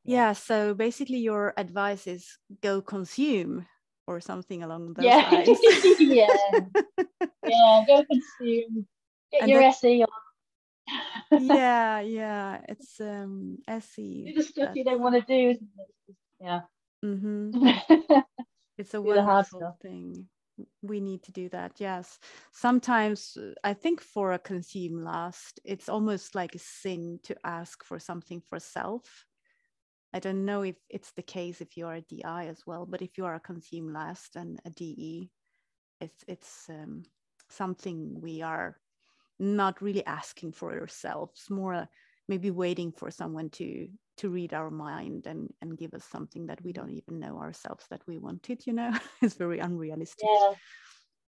yeah. So basically, your advice is go consume or something along those yeah. lines. yeah. Yeah. Go consume. Get and your SE on yeah, yeah. It's um SE. Do the stuff you don't want to do, Yeah. Mm-hmm. it's a wonderful thing. We need to do that. Yes. Sometimes uh, I think for a consume last, it's almost like a sin to ask for something for self. I don't know if it's the case if you are a DI as well, but if you are a consume last and a DE, it's it's um, something we are not really asking for ourselves, more maybe waiting for someone to to read our mind and and give us something that we don't even know ourselves that we wanted. You know, it's very unrealistic. Yeah.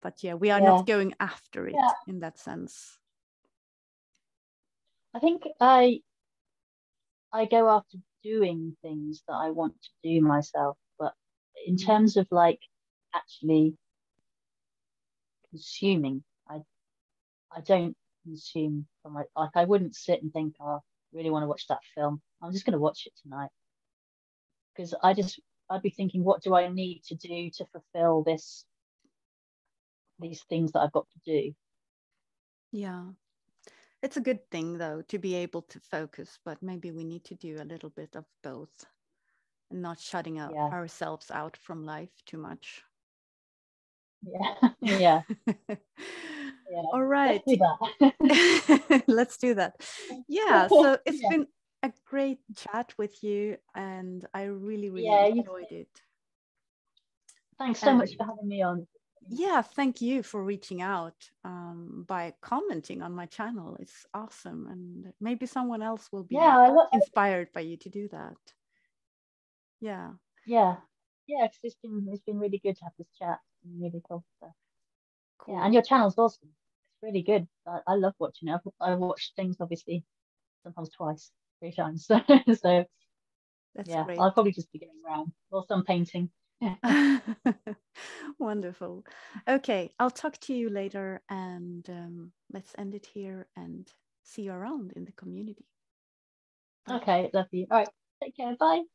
But yeah, we are yeah. not going after it yeah. in that sense. I think I I go after doing things that I want to do myself, but in mm. terms of like actually consuming, I don't consume from like like I wouldn't sit and think, oh, I really want to watch that film. I'm just gonna watch it tonight. Because I just I'd be thinking, what do I need to do to fulfill this these things that I've got to do? Yeah it's a good thing though to be able to focus but maybe we need to do a little bit of both and not shutting yeah. ourselves out from life too much yeah yeah, yeah. all right. let's do that, let's do that. yeah so it's yeah. been a great chat with you and i really really yeah, enjoyed it. Thanks so much for having me on. Yeah thank you for reaching out um, by commenting on my channel. It's awesome and maybe someone else will be yeah, inspired by you to do that. Yeah. Yeah. Yeah it's been it's been really good to have this chat. Really cool stuff cool. yeah and your channel's awesome it's really good i, I love watching it i watch things obviously sometimes twice three times so, so That's yeah great. i'll probably just be getting around or some painting Wonderful. Okay, I'll talk to you later and um, let's end it here and see you around in the community. Okay, love you. All right, take care. Bye.